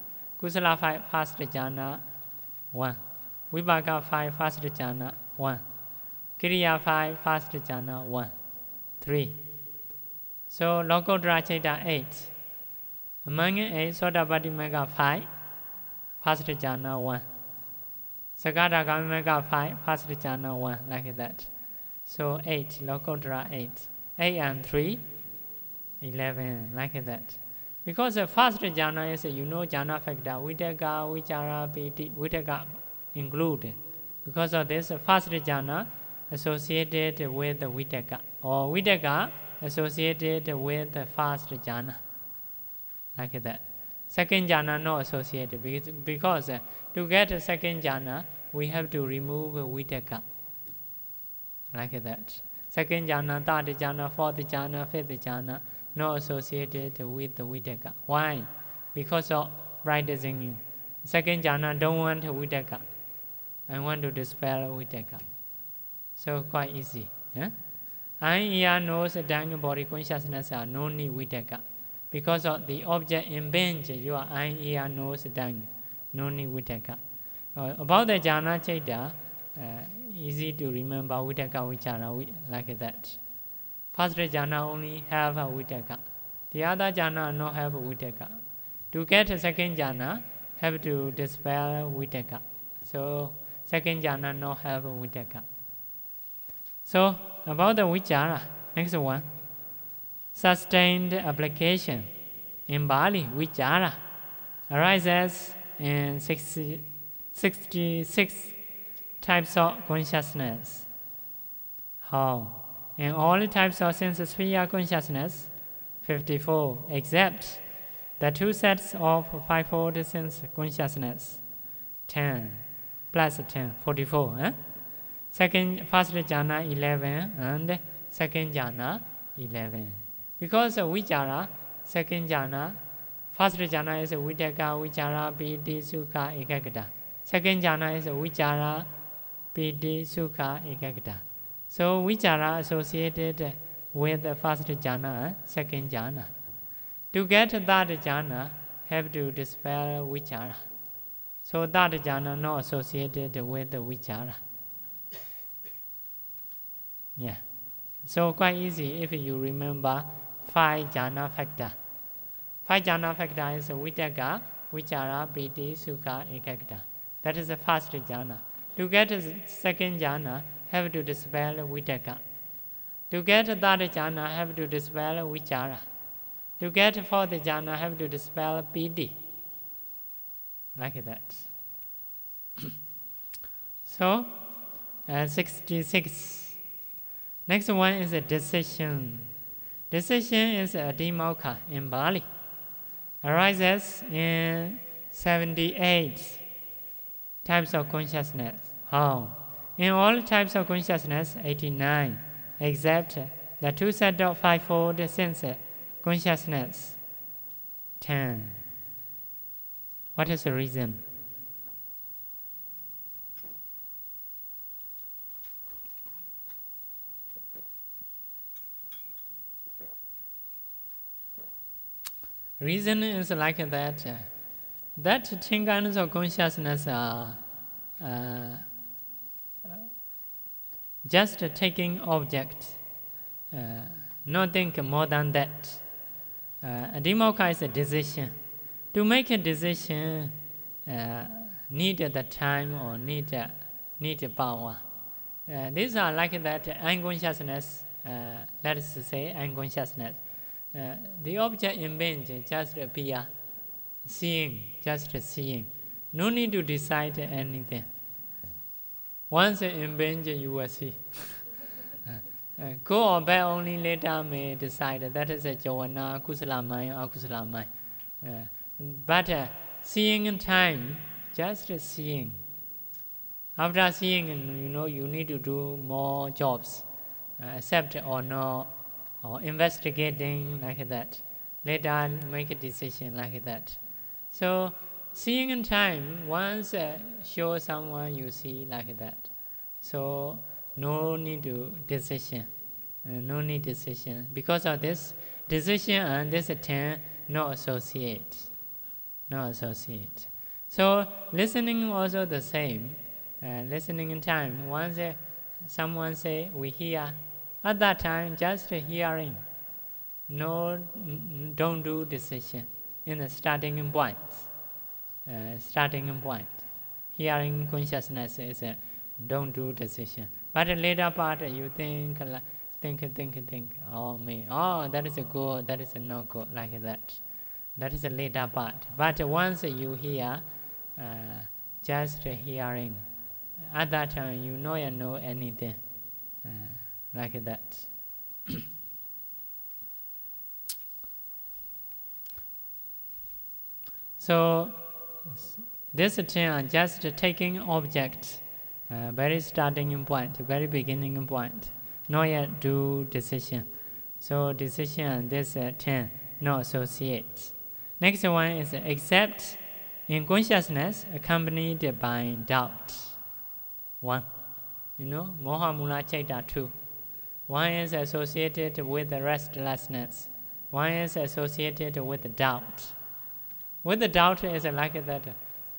Kusala 5, first jhana 1. Vipaka 5, first jhana 1. Kriya 5, first jhana 1. 3. So Lokottara Chaita 8. Among it 8, Sotapatti Magga 5, first jhana 1. Sakadagami Magga 5, first jhana 1, like that. So 8, Lokottara 8. 8 and 3, 11, like that. Because the first jhana is, you know, jhana factor, vitaka, vichara, piti, vitaka included. Because of this, first jhana associated with the vitaka, or vitaka associated with the first jhana, like that. Second jhana not associated, because, because uh, to get a second jhana, we have to remove vitaka, like that. Second jhana, third jhana, fourth jhana, fifth jhana, not associated with the Vitaka. Why? Because of practicing. Second jhana don't want Vitaka. I want to dispel Vitaka. So quite easy. Eye, ear, nose, tongue, body consciousness are no need Vitaka. Because of the object in bench, your eye, ear, nose, tongue, no need Vitaka. Uh, about the jhana chaita, uh, easy to remember Vitaka, Vichara, like that. First jhana only have a vitaka. The other jhana not have vitaka. To get a second jhana, have to dispel vitaka. So second jhana not have vitaka. So about the vichara, next one. Sustained application. In Pali, vichara arises in 60, 66 types of consciousness. How? in all types of sense sphere consciousness, 54, except the two sets of fivefold sense consciousness, 10, plus 10, 44. Eh? Second, first jhana 11 and second jhana 11. Because vichara, second jhana, first jhana is vitaka, vichara, piti, sukha, ekagata. Second jhana is vichara, piti, sukha, ekagata. So vichara associated with the first jhana, second jhana. To get that jhana, have to dispel vichara. So that jhana not associated with the vichara. Yeah. So quite easy if you remember five jhana factor. Five jhana factor is vitaka, vichara, piti, sukha, ekagata. That is the first jhana. To get the second jhana, have to dispel vitaka. To get third jhana, have to dispel vichara. To get fourth jhana, have to dispel piti. Like that. so, uh, 66. Next one is a decision. Decision is a adhimokkha in Pali. Arises in 78 types of consciousness. How? In all types of consciousness, 89, except the two set of fivefold sense consciousness, 10. What is the reason? Reason is like that. That ten kinds of consciousness are uh, just taking object, uh, nothing more than that. Uh, Adhimokkha is a decision. To make a decision, uh, need the time or need uh, need power. Uh, these are like that unconsciousness. Uh, let us say unconsciousness. Uh, the object in bench just appear, seeing, just seeing. No need to decide anything. Once bench, you will see. Go or back only later may decide. That is a jhana, kusala mind, akusala mind. Uh, but uh, seeing in time, just seeing. After seeing, you know, you need to do more jobs, uh, accept or not, or investigating like that. Later, make a decision like that. So, seeing in time, once uh, show someone you see like that. So, no need to decision, uh, no need decision. Because of this decision and this ten no associate, no associate. So, listening also the same. Uh, listening in time, once uh, someone say we hear, at that time just hearing, no, don't do decision in the starting point. Uh, starting point, hearing consciousness is a don't do decision. But later part, you think, think, think, think. Oh me, oh that is a good, that is a no good, like that. That is the later part. But once you hear, uh, just hearing, at that time you know you know anything, uh, like that. so this thing just taking object, uh, very starting point, very beginning point, not yet do decision. So decision this uh, ten no associate. Next one is accept in consciousness accompanied by doubt. One, you know, moha mula chaita two. One is associated with restlessness. One is associated with doubt. With the doubt is like that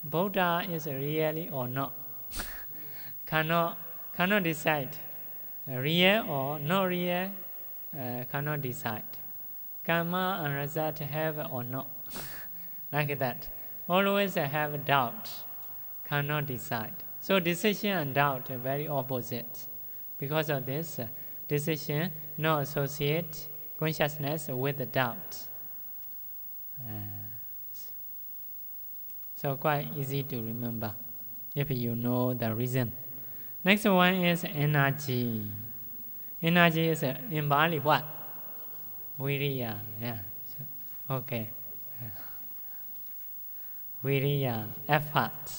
Buddha is really or not. cannot, cannot decide. Real or not real, uh, cannot decide. Karma and result have or not. like that. Always have doubt, cannot decide. So decision and doubt are very opposite. Because of this, decision no associate consciousness with the doubt. Uh, so quite easy to remember if you know the reason. Next one is energy. Energy is in Pali what? Viriya. Yeah. So, okay. Viriya, effort,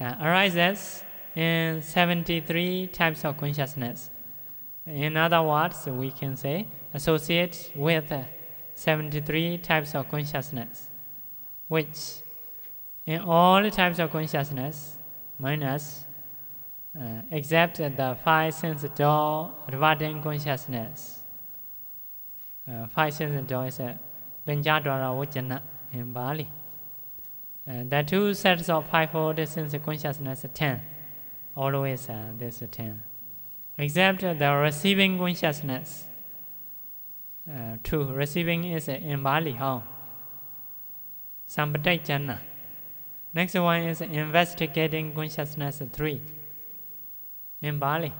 uh, arises in 73 types of consciousness. In other words, we can say associate with uh, 73 types of consciousness, which in all types of consciousness, minus, uh, except the five sense door adverting consciousness. Uh, five sense door is a Benjadwara Vajana in Pali. Uh, the two sets of five-fold sense consciousness, ten. Always uh, this ten. Except the receiving consciousness. Uh, two. Receiving is in Pali, how? Sampatajana. Next one is investigating consciousness, three. In Pali.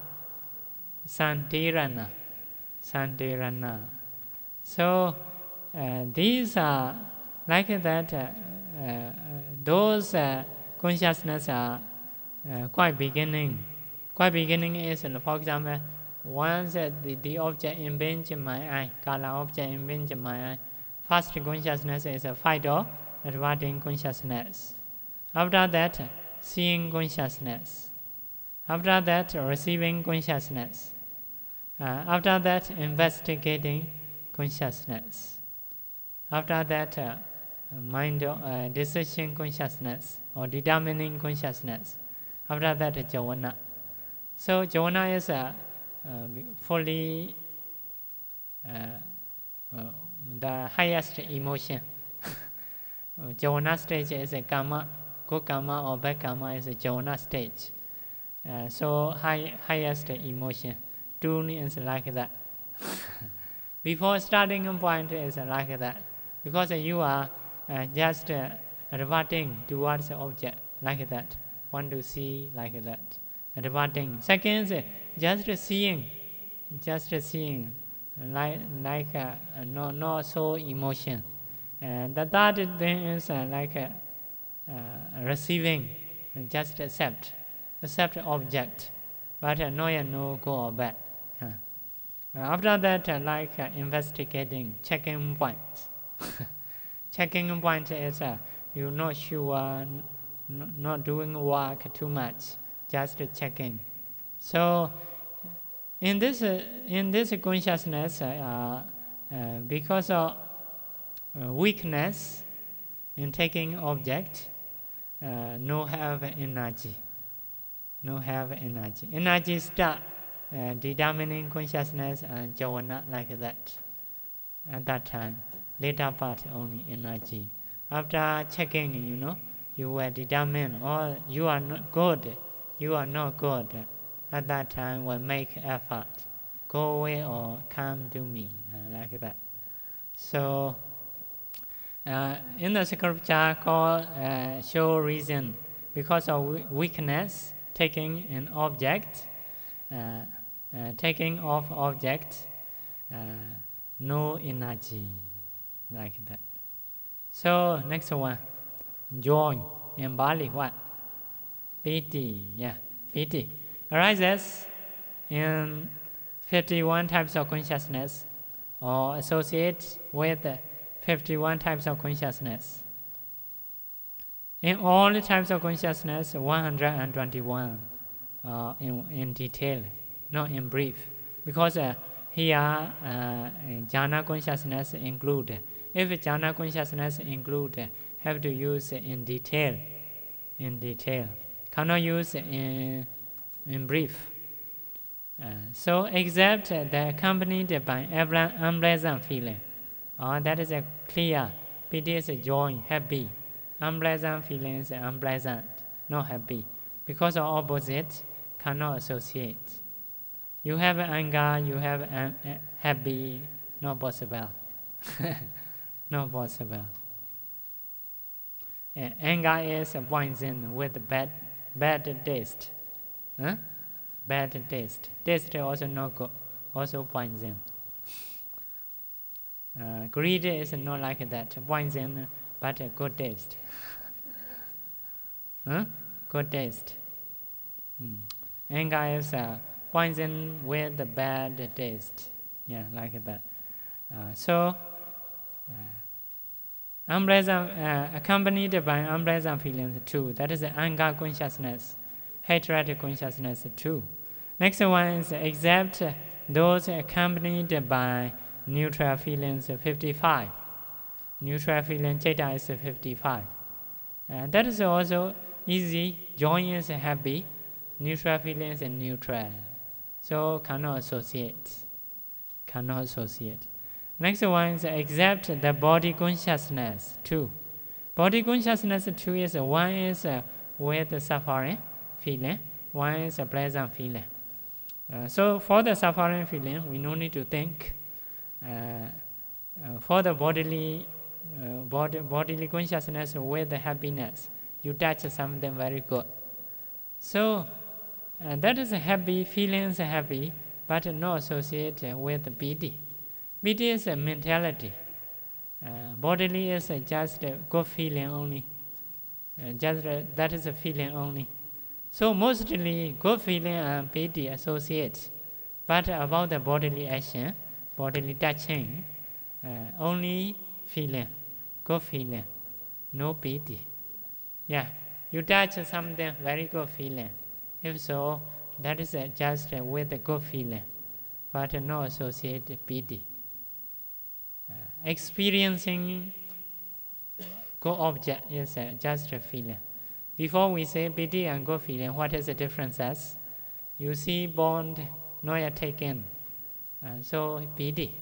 Santirana. Santirana. So, uh, these are like that. Uh, uh, those uh, consciousness are uh, quite beginning. Quite beginning is, for example, once the, the object impinges my eye, color object impinges my eye, first consciousness is a fight or consciousness. After that, seeing consciousness. After that, receiving consciousness. Uh, after that, investigating consciousness. After that, uh, mind uh, decision consciousness or determining consciousness. After that, jhana. So jhana is a uh, fully uh, uh, the highest emotion. jhana stage is a karma, good karma or bad karma is a jhana stage. Uh, so high, highest emotion. Two is like that. Before starting point is like that. Because you are uh, just uh, reverting towards the object like that. Want to see like that. Reverting. Second, just seeing, just seeing, like like uh, no no so emotion. And the third thing is uh, like uh, uh, receiving, just accept, accept object, but uh, no no go or bad. After that, uh, like investigating, checking points. Checking point is uh, you're not sure, not doing work too much, just checking. So, in this uh, in this consciousness, uh, uh, because of uh, weakness in taking object, uh, no have energy, no have energy. Energy start uh, determining consciousness and jhana like that. At that time, later part only energy. After checking, you know, you were determined, or you are not good, you are not good. At that time, will make effort, go away or come to me, like that. So, uh, in the scripture called uh, show reason, because of weakness, taking an object, uh, uh taking off object, uh, no energy, like that. So next one, joy in Pali what? Piti, yeah, piti arises in 51 types of consciousness or associates with 51 types of consciousness. In all the types of consciousness, 121 uh, in, in detail, not in brief, because uh, here uh, jhana consciousness include. If jhana consciousness include, have to use in detail, in detail. Cannot use in, in brief. Uh, so except the accompanied by unpleasant feeling. Oh, that is a clear. Piti is joy, happy. Unpleasant feelings, unpleasant, not happy. Because of opposite, cannot associate. You have anger, you have uh, happy, not possible. not possible. Uh, anger is a poison with bad, bad taste. Huh? Bad taste. Taste also not good, also poison. Uh, greed is not like that. Poison, but good taste. huh? Good taste. Mm. Anger is a poison with bad taste. Yeah, like that. Uh, so, uh, unpleasant, uh, accompanied by unpleasant feelings too. That is anger consciousness, hatred consciousness too. Next one is except those accompanied by neutral feelings 55. Neutral feeling theta is 55. Uh, that is also easy. Joy is happy. Neutral feelings and neutral. So cannot associate. Cannot associate. Next one is accept the body consciousness too. Body consciousness too is one is with suffering feeling, one is a pleasant feeling. Uh, so for the suffering feeling, we no need to think. Uh, uh, for the bodily uh, body, bodily consciousness with the happiness, you touch something very good. So uh, that is happy, feelings happy, but not associated with piti. Piti is a mentality. Uh, bodily is a just a good feeling only. Uh, just uh, that is a feeling only. So mostly good feeling and piti associates, but about the bodily action, bodily touching, uh, only feeling, good feeling, no piti. Yeah, you touch something very good feeling. If so, that is uh, just uh, with a good feeling, but uh, no associated piti. Experiencing good object is uh, just a feeling. Before we say piti and good feeling, what is the difference as? You see bond not yet taken. Uh, so piti.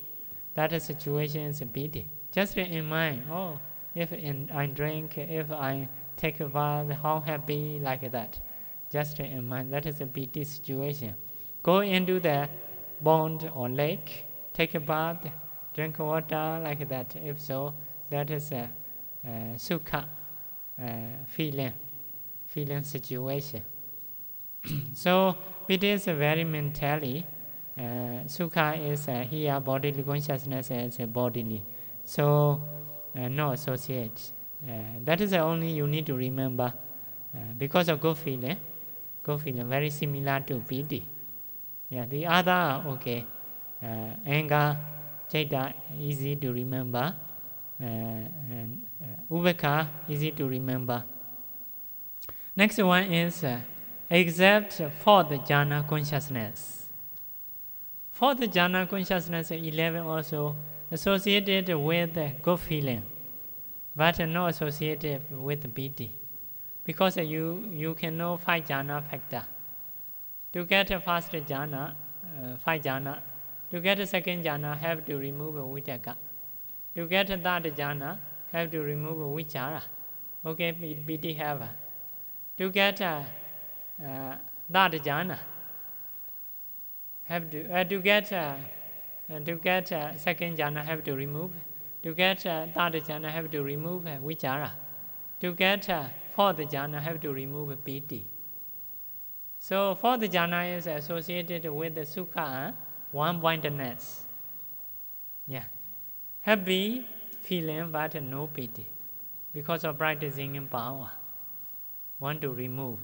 That situation is piti. Just in mind, oh, if in, I drink, if I take a bath, how happy like that just in mind that is a piti situation. Go into the bond or lake, take a bath, drink water like that. If so, that is a, a sukha feeling, feeling situation. so it is a very mentally. Uh, sukha is uh, here bodily consciousness a bodily. So uh, no associate. Uh, that is the only you need to remember because of good feeling good feeling, very similar to piti. Yeah, the other okay. Anger, chaita, easy to remember. Uh, and uh, ubeka, easy to remember. Next one is uh, except for the jhana consciousness. For the jhana consciousness, 11 also associated with good feeling, but not associated with piti. Because you, you can know five jhana factor. To get a first jhana, uh, five jhana, to get a second jhana, have to remove a vitaka. To get a third jhana, have to remove a vichara. Okay, piti have. To get a uh, third jhana, have to, uh, to get uh, to get uh, second jhana, have to remove. To get uh, third jhana, have to remove uh, vichara. To get uh, fourth jhana, have to remove piti. So fourth jhana is associated with the sukha, one pointedness. Yeah. Happy feeling but no piti. Because of practicing in power. Want to remove.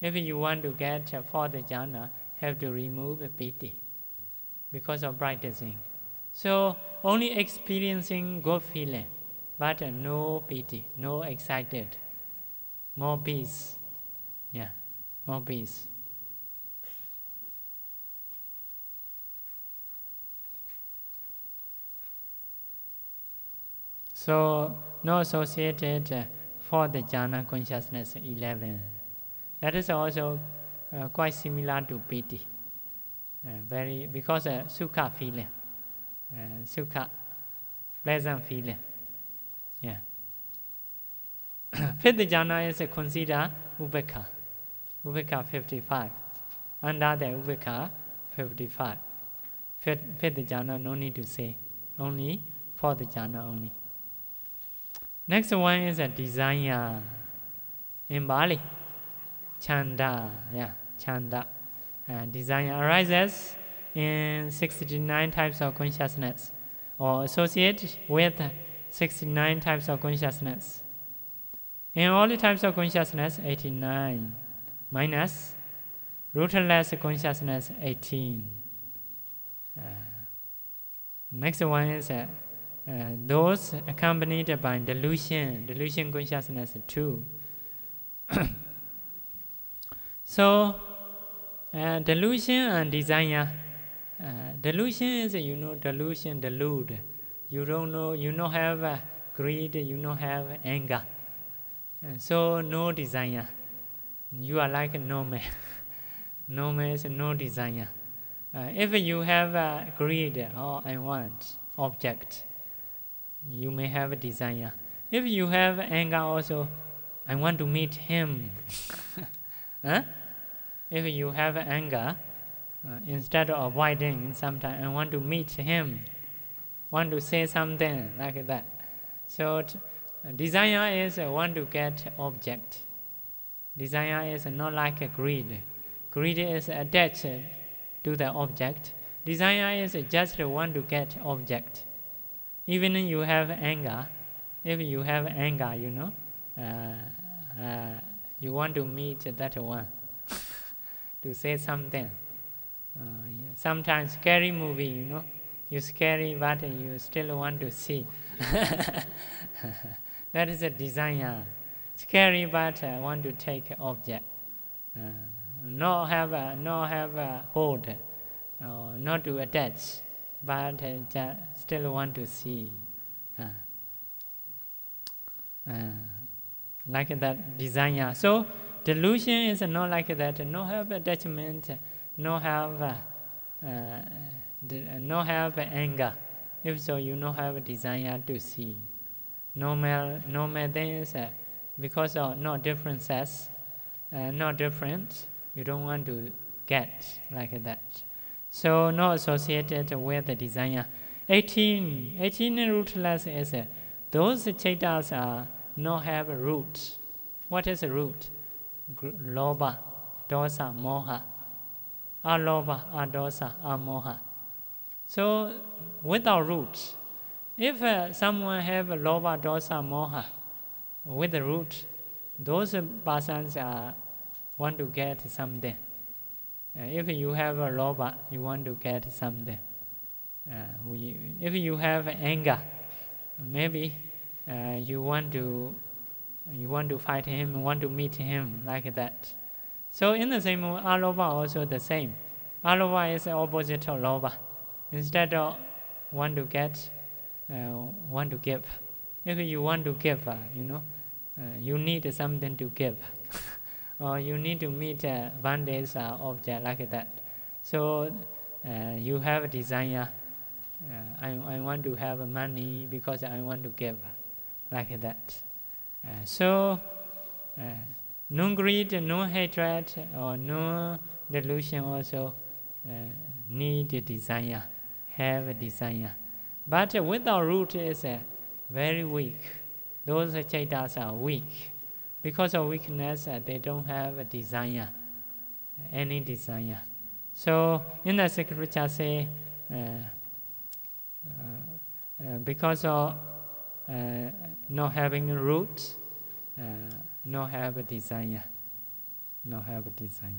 If you want to get fourth jhana, have to remove piti. Because of practicing. So only experiencing good feeling, but no piti, no excited. More peace. Yeah, more peace. So, no associated uh, for the jhana consciousness 11. That is also uh, quite similar to piti. Uh, very because uh, sukha feeling, uh, sukha, pleasant feeling. Yeah. Fifth jhana is considered ubekha, ubekha 55. Under the ubekha 55. Fifth, fifth jhana, no need to say, only for the jhana only. Next one is a desire. In Pali, chanda, yeah, chanda. Uh, desire arises in 69 types of consciousness or associated with 69 types of consciousness. In all the types of consciousness, 89 minus rootless consciousness, 18. Uh, next one is uh, uh, those accompanied by delusion, delusion consciousness too. so, uh, delusion and desire. Uh, delusion is, you know, delusion, delude. You don't know, you don't have uh, greed, you don't have anger. And so, no desire. You are like no man. no man is no desire. Uh, if you have uh, greed, oh, I want object, you may have a desire. If you have anger also, I want to meet him. huh? If you have anger, uh, instead of avoiding, sometimes I want to meet him, want to say something like that. So t- desire is uh, want to get object. Desire is not like a greed. Greed is attached to the object. Desire is just want to get object even you have anger, if you have anger, you know, uh, uh, you want to meet that one, to say something. Uh, sometimes scary movie, you know, you scary, but you still want to see. that is a desire. Scary, but I want to take object. Uh, not have a, not have hold, uh, not to attach but uh, still want to see. Uh, uh, like that desire. So delusion is not like that. No have attachment, no have, uh, no have anger. If so, you no have a desire to see. Normal, normal things uh, because of no differences, uh, no different. You don't want to get like that. So not associated with the desire. 18, 18 rootless is uh, those chaitas are not have a root. What is a root? Lobha, dosa, moha. Alobha, adosa, amoha. So without root, if uh, someone have a lobha, dosa, moha with the root, those persons are want to get something. Uh, if you have a lobha, you want to get something. Uh, we, if you have anger, maybe uh, you want to you want to fight him, want to meet him like that. So in the same way, alobha also the same. Alobha is opposite of lobha. Instead of want to get, uh, want to give. If you want to give, uh, you know, you need something to give, or you need to meet uh, one day's uh, object like that. So uh, you have a desire. Uh, I, I want to have money because I want to give, like that. Uh, so, uh, no greed, no hatred, or no delusion also uh, need a desire, have a desire. But without root is very weak. Those chaitas are weak. Because of weakness, uh, they don't have a desire, any desire. So in the scripture say, uh, uh, because of uh, not having root, uh, not have a desire, not have a desire.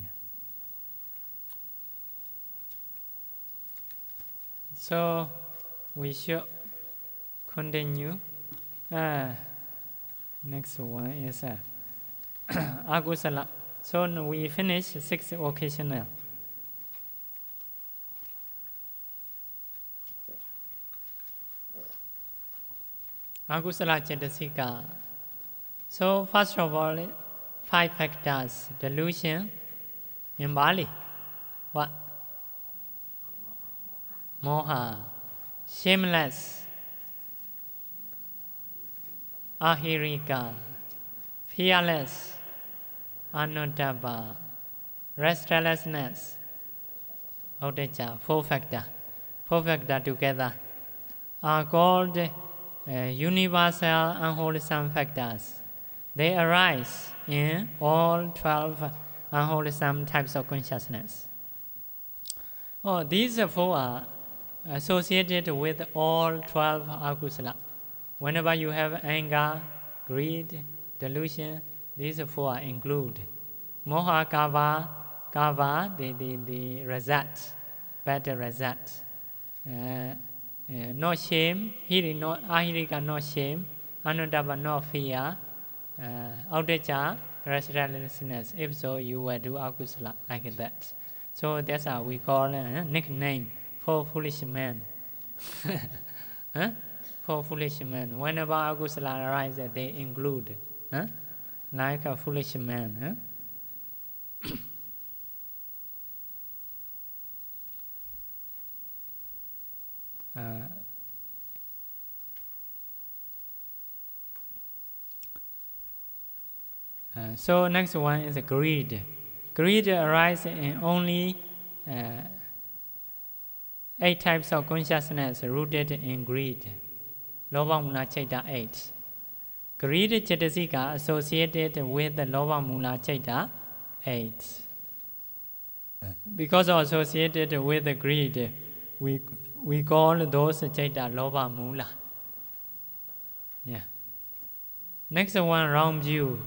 So we should continue. Uh, next one is uh, akusala. So we finish six occasional. Akusala Chetasika. So, first of all, five factors delusion in Pali. What? Moha, shameless, ahirika, fearless, anuttapa, restlessness. Odecha, four factor. Four factor together are called uh, universal unwholesome factors. They arise in all 12 unwholesome types of consciousness. Oh, these four are associated with all 12 akusala. Whenever you have anger, greed, delusion, these four include. Moha, kava, kava, the, the, the result, bad result. Uh, uh, not shame, hiri not ahirika no shame, anuttapa no fear, uh, outecha restlessness. If so, you will do akusala like that. So that's how we call a uh, nickname for foolish man. huh? For foolish man. Whenever akusala arises, they include. Like a foolish man. Huh? Uh, uh, so next one is greed. Greed arises in only uh, eight types of consciousness rooted in greed. Lobha Mula Chaita 8. Greed Chetasika associated with the Lobha Mula Chaita 8. Because associated with the greed, we we call those chaita lobha mula. Yeah. Next one, wrong view.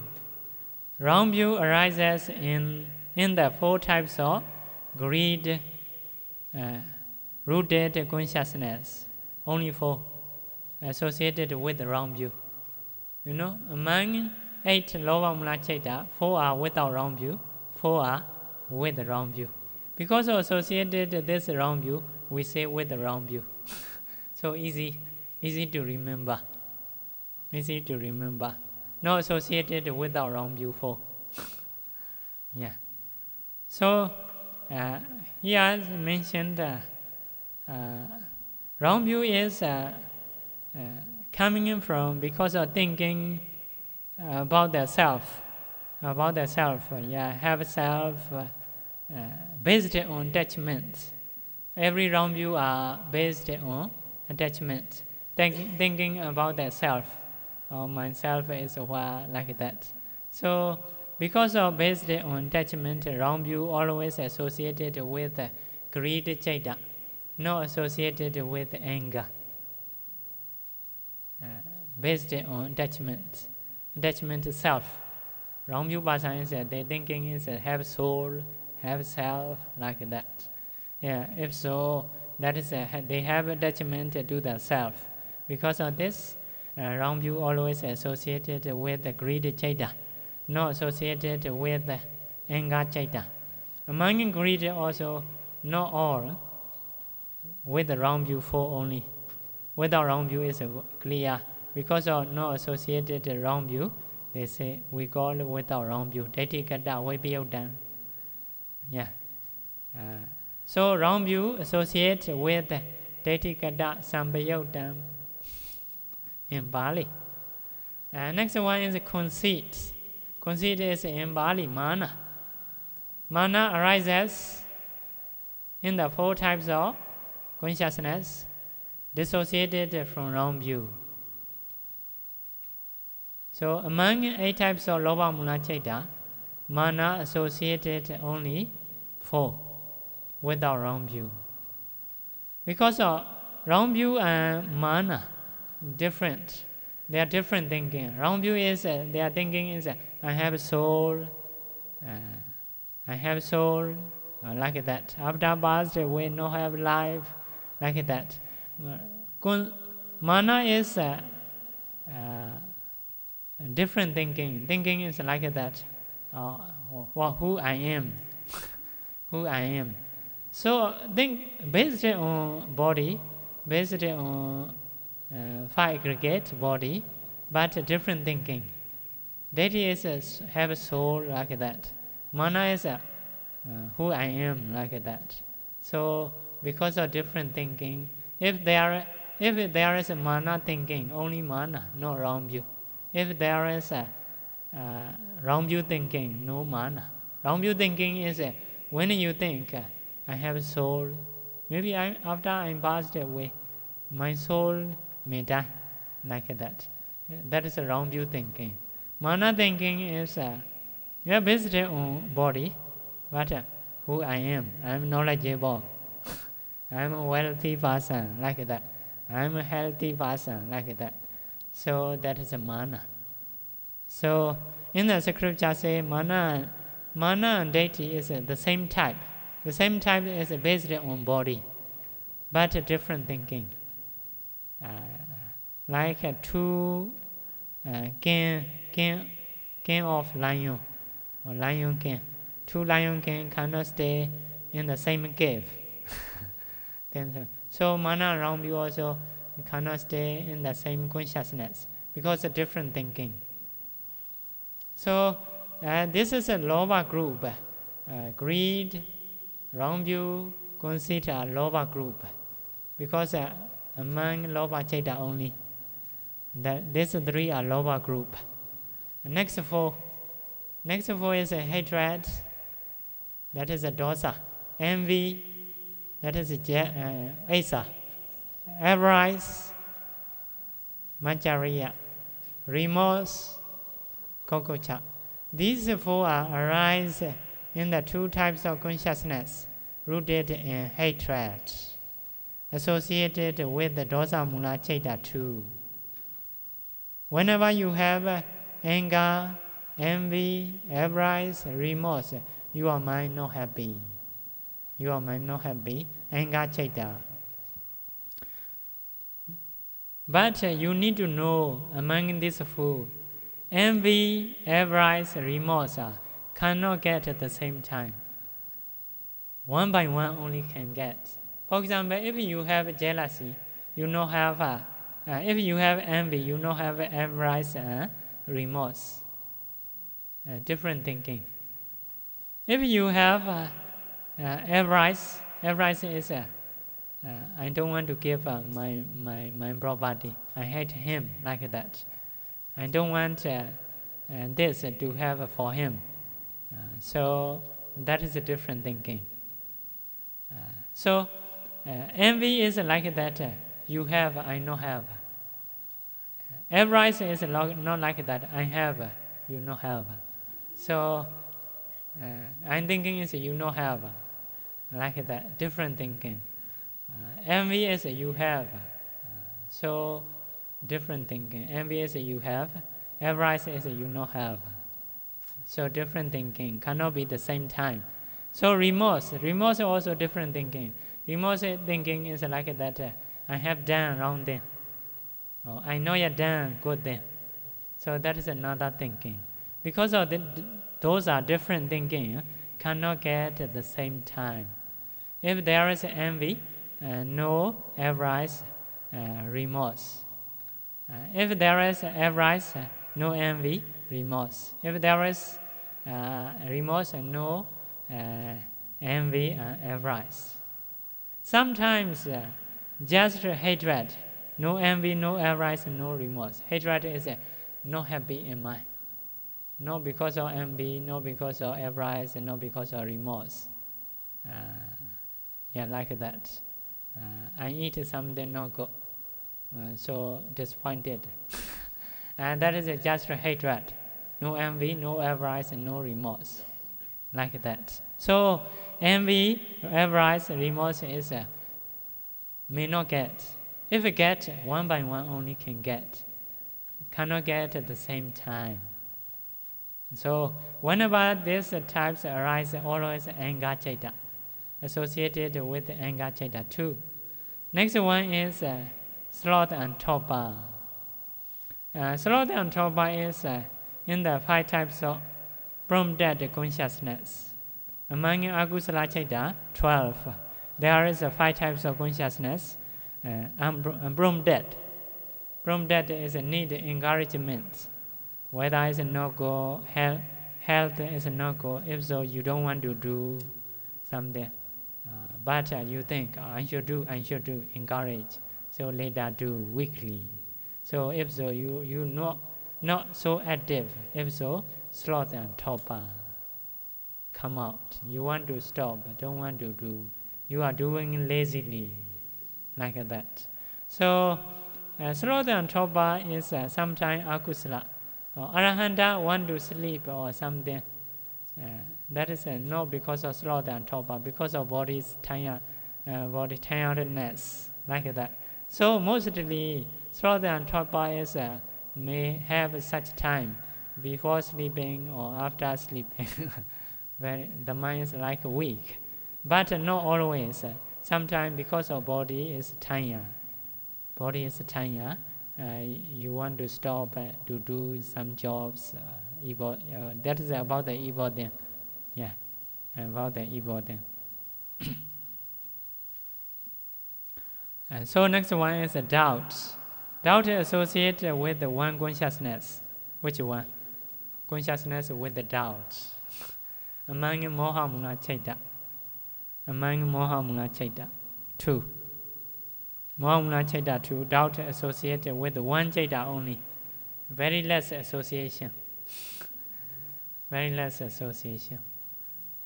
Wrong view arises in, in the four types of greed uh, rooted consciousness. Only four associated with the wrong view. You know, among eight lobha mula chaita, four are without wrong view, four are with wrong view. Because associated this wrong view, we say with wrong view. so easy, easy to remember. Easy to remember. Not associated with the wrong view four. yeah. So uh, here mentioned uh, uh, wrong view is uh, uh, coming in from because of thinking uh, about their self, about their self. Uh, yeah, have self uh, uh based on attachments every wrong view are based on attachment, Think, thinking about their self, or myself is what like that. So because of based on attachment, wrong view always associated with greed chaita, not associated with anger. Uh, based on attachment, attachment to self. Person is that they thinking is have soul, have self, like that. Yeah, if so, that is a, they have attachment to the self. Because of this, uh, wrong view always associated with the greed chaita, not associated with the anger chaita. Among greed also not all with the wrong view four only. Without wrong view is clear. Because of no associated wrong view, they say we call it without wrong view. Detti kata vipayodam. Yeah. Uh, so wrong view associate with detti kata sampayodam in Pali. Uh, next one is conceit. Conceit is in Pali, mana. Mana arises in the four types of consciousness dissociated from wrong view. So among eight types of lobha mula chaita, mana associated only four without wrong view. Because of wrong view and mana different. They are different thinking. Wrong view is uh, their thinking is uh, I have soul, uh, I have soul, uh, like that. After birth we no have life, like that. Mana is uh, uh, different thinking. Thinking is like that. Uh, well, who I am, who I am. So think based on body, based on uh, five aggregate body, but different thinking. Deity is a, have a soul like that. Mana is a, uh, who I am like that. So because of different thinking, if there if there is mana thinking, only mana, no wrong view. If there is a uh, wrong view thinking, no mana. Wrong view thinking is when you think uh, I have a soul, maybe I, after I'm passed away, my soul may die like that. That is a wrong view thinking. Mana thinking is uh, you are based on body, but uh, who I am, I am knowledgeable, I am a wealthy person, like that. I am a healthy person, like that. So that is a mana. So in the scripture say mana, mana and deity is the same type. The same type is based on body, but a different thinking. Uh, like uh, two uh, king, king of lion or lion king. Two lion king cannot stay in the same cave. So mana around you also cannot stay in the same consciousness because of different thinking. So uh, this is a lobha group. Uh, greed, wrong view, conceit are lobha group because uh, among lobha chaita only. That these three are lobha group. Next four, next four is a hatred. That is a dosa. Envy. That is uh, asa. Avarice. Manjariya. Remorse. Kokocha. These four are arise in the two types of consciousness rooted in hatred associated with the dosa mula chaita too. Whenever you have anger, envy, avarice, remorse, your mind not happy. Your mind not happy. Anger chaita. But uh, you need to know among these four, envy, avarice, remorse uh, cannot get at the same time. One by one only can get. For example, if you have jealousy, you know have uh, uh, if you have envy, you know have avarice and remorse. Uh, different thinking. If you have uh, avarice, avarice is uh, uh, I don't want to give my, my, my property. I hate him like that. I don't want this to have for him. So that is a different thinking. So envy is like that. You have, I not have. Avarice is not like that. I have, you not have. So uh, I'm thinking is you not have, like that. Different thinking. Uh, envy is you have. so different thinking. Envy is you have. Avarice is you not have. So different thinking cannot be the same time. So remorse, remorse is also different thinking. Remorse thinking is like that. Uh, I have done wrong thing. Oh, I know you done good thing. So that is another thinking. Because of the those are different thinking, cannot get at the same time. If there is envy, uh, no avarice, uh, remorse. Uh, if there is avarice, uh, no envy, remorse. If there is uh, remorse, no envy, avarice. Sometimes just hatred, no envy, no avarice, no remorse. Hatred is not happy in mind. Not because of envy, not because of avarice, not because of remorse. Uh, yeah, like that. Uh, I eat something not good, uh, so disappointed. and that is just hatred. No envy, no avarice, and no remorse. Like that. So, envy, avarice, remorse is uh, may not get. If we get, one by one only can get. Cannot get at the same time. So whenever these types arise, always anger chaita, associated with anger chaita too. Next one is uh, sloth and torpor. Uh, sloth and torpor is uh, in the five types of dead consciousness. Among akusala chaita, 12, there is uh, five types of consciousness. Uh, dead. dead is a need encouragement whether it's a no-go, health, health is a no-go. If so, you don't want to do something. But uh, you think, oh, I should do, I should do, encourage. So later do weekly. So if so, you, you not, not so active. If so, sloth and torpor come out. You want to stop, but don't want to do. You are doing lazily, like that. So, uh, sloth and torpor is uh, sometimes akusala. Or Arahanta want to sleep or something. Uh, that is uh, not because of sloth and torpor, because of body's tired, uh, body tiredness, like that. So mostly, sloth and torpor is uh, may have such time before sleeping or after sleeping. when the mind is like weak, but not always. Sometimes because of body is tired, body is tired, uh, you want to stop uh, to do some jobs, uh, evil, that is about the evil thing. Yeah, about the evil thing. and so next one is a doubt. Doubt is associated with the one consciousness. Which one? Consciousness with the doubt. Among moha muna chaita. Among moha muna chaita. Two. Mahamuna Chaita two. doubt associated with the one Chaita only. Very less association. Very less association.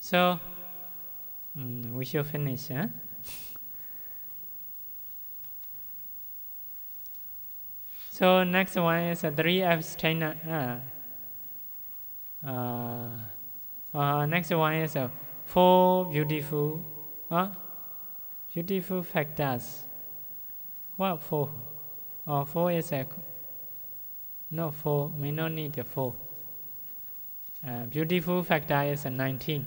So, mm, we should finish. Huh? So next one is a three abstinence. Uh, uh, uh, next one is a four beautiful, uh, beautiful factors what four? Oh, four is a. No, four may not need a four. Uh, beautiful factor is a 19.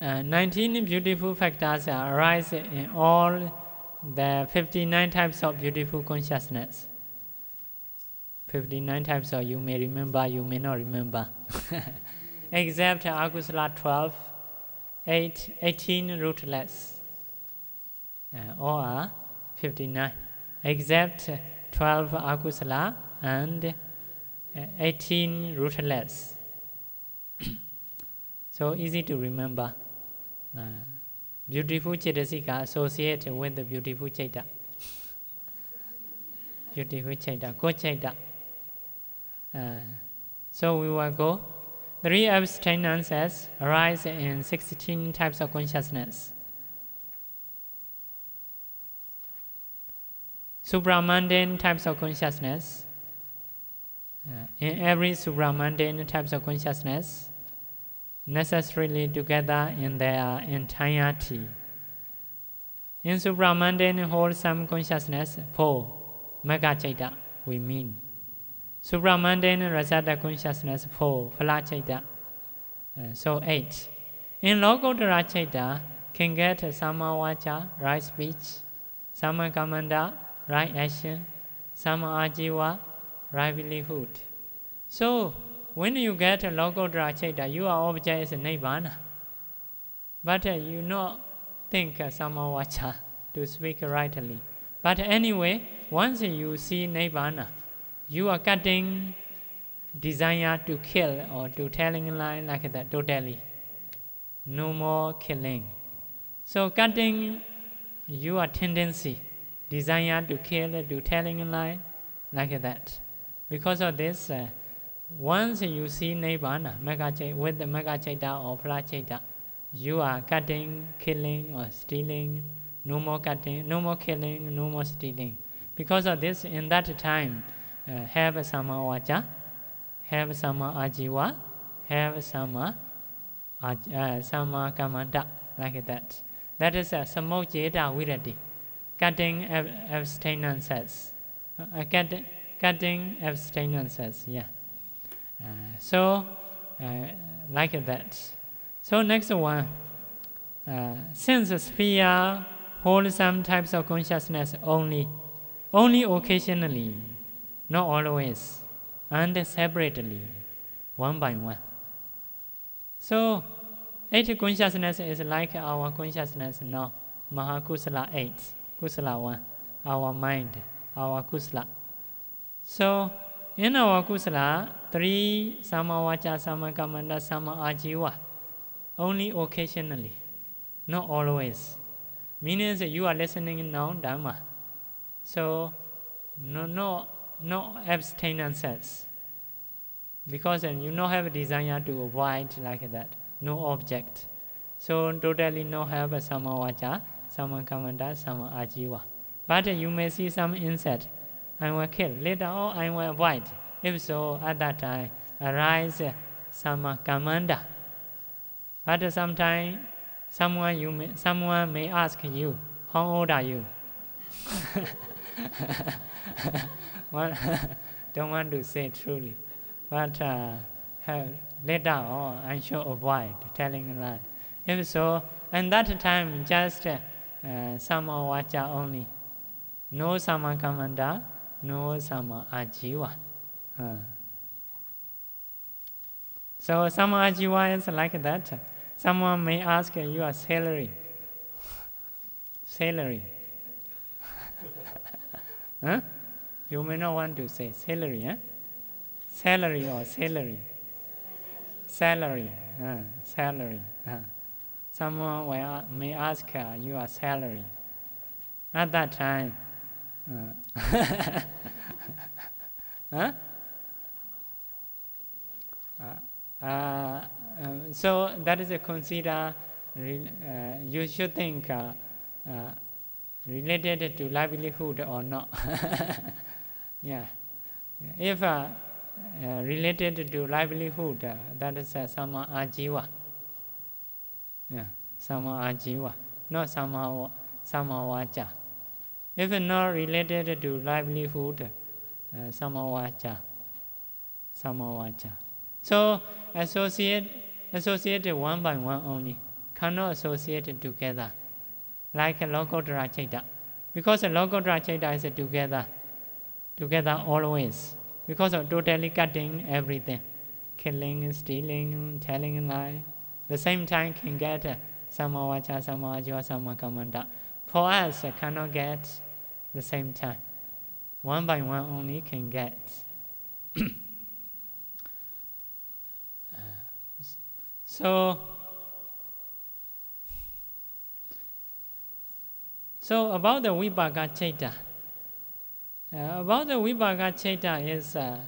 Uh, 19 beautiful factors arise in all the 59 types of beautiful consciousness. 59 types of you may remember, you may not remember. Except Akusala 12, 8, 18 rootless uh, all are 59 except 12 akusala and uh, 18 rootless so easy to remember uh, beautiful cetasika associated with the beautiful chaita beautiful chaita good chaita uh, so we will go. Three abstinences arise in 16 types of consciousness. Supramundane types of consciousness. Uh, in every supramundane types of consciousness, necessarily together in their entirety. In supramundane wholesome consciousness, four, Magga we mean. Supramundane Rajata consciousness, four, Phala Chaita, uh, so eight. In Lokottara Chaita, can get sama Samavacha, right speech, Sammakamanda, right action, sama ajiva, livelihood. So when you get a Lokottara Chaita, your object is Nibbana. But uh, you not think uh, Samavacha to speak rightly. But anyway, once you see Nibbana, you are cutting desire to kill or to telling lie like that totally. No more killing. So cutting your tendency, desire to kill, to telling a lie, like that. Because of this, uh, once you see Nibbana with the Meghachaita or Phalachaita, you are cutting, killing, or stealing. No more cutting, no more killing, no more stealing. Because of this, in that time, uh, have sama vacha, have sama ajiva, have sama, uh, sama kamanta, like that. That is a samuccheda virati, cutting ab- abstinences. Uh, cutting, cutting abstinences, yeah. Uh, so, uh, like that. So next one, uh, since sphere hold some types of consciousness only, only occasionally, not always, and separately, one by one. So, eight consciousness is like our consciousness now, Mahakusala eight, Kusala one, our mind, our Kusala. So, in our Kusala, three Sama Vacha, Sama Kamanda, Sama Ajiva, only occasionally, not always. Means you are listening now Dhamma. So, no, no, no abstinences. Because you don't have a desire to avoid like that, no object. So, totally no have a Sama Vacha, Sama Kamanda, Sama Ajiva. But you may see some insect, I will kill. Later on, I will avoid. If so, at that time, arise Sama Kamanda. But sometimes, someone, you may, someone may ask you, How old are you? don't want to say truly. But uh, later on, I should avoid telling a lie. If so, and that time, just uh, Sama Vacha only. No Sama Kamanda, no Sama Ajiva. Uh. So Sama Ajiva is like that. Someone may ask you a salary. salary. huh? You may not want to say salary? Salary or salary? Salary. Uh, salary. Uh. Someone may ask you a salary. At that time, uh, huh? Uh, um, so that is a consider. Uh, you should think uh, related to livelihood or not. yeah, if related to livelihood, that is uh, sama ajiva. Yeah, sama ajiva, not sama sama vacha. If not related to livelihood, uh, sama vacha, sama vacha. So associate associated one by one only, cannot associate together, like a Lokottara Chaita. Because a Lokottara Chaita is together, together always. Because of totally cutting everything, killing, stealing, telling lie. The same time can get uh, sama vacha, sama ajiva, sama kamanda. For us, cannot get the same time. One by one only can get. So, so about the Vipaka. Uh, about the Vipaka is uh,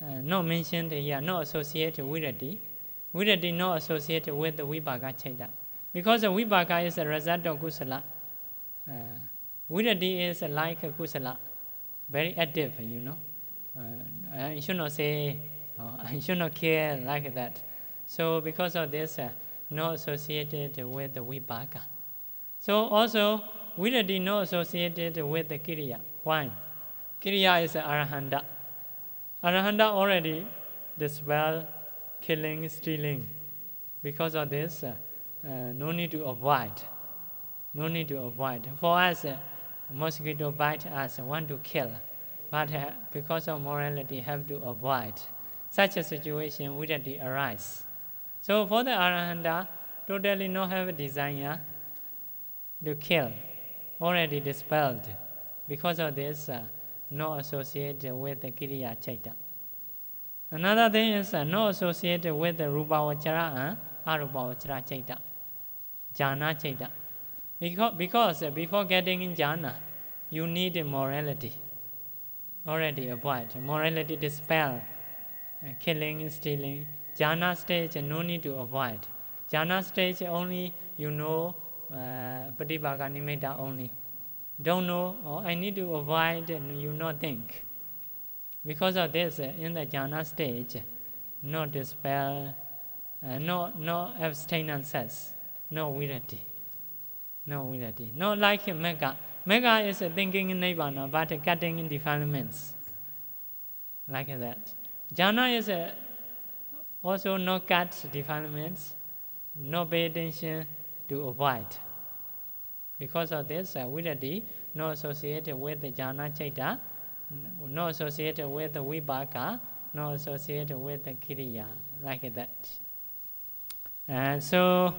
uh, not mentioned here, not associated with it. Virati not associated with the Vipaka. Because the Vipaka is a result of Kusala. Virati is like Kusala, very active, you know. Uh, should not say, uh, I should not care like that. So because of this, uh, not associated with the vipaka. So also, virati not associated with the kiriya. Why? Kiriya is arahanta. Arahanta already dispel killing, stealing. Because of this, uh, uh, no need to avoid. No need to avoid. For us, uh, mosquito bite us, want to kill. But uh, because of morality, have to avoid. such a situation virati arise. So for the arahanta, totally no have a desire to kill, already dispelled. Because of this, uh, not associated with the kiriya chaita. Another thing is uh, not associated with the rupavachara and arupavachara chaita, jhana chaita. Because, because uh, before getting in jhana, you need morality. Already avoid. Morality dispel. Uh, killing, stealing. Jhana stage, no need to avoid. Jhana stage only you know uh, Patibhaga Nimitta only. Don't know, or I need to avoid, and you not think. Because of this, uh, in the jhana stage, no despair, uh, no, no abstinences, no virati. No virati. Not like Magga. Magga is thinking in Nibbana, but cutting in defilements. Like that. Jhana is also no cut defilements, no pay attention to avoid. Because of this, uh, virati not associated with the jhana chaita, associated with the vipaka, not associated with the kiriya, like that. And so,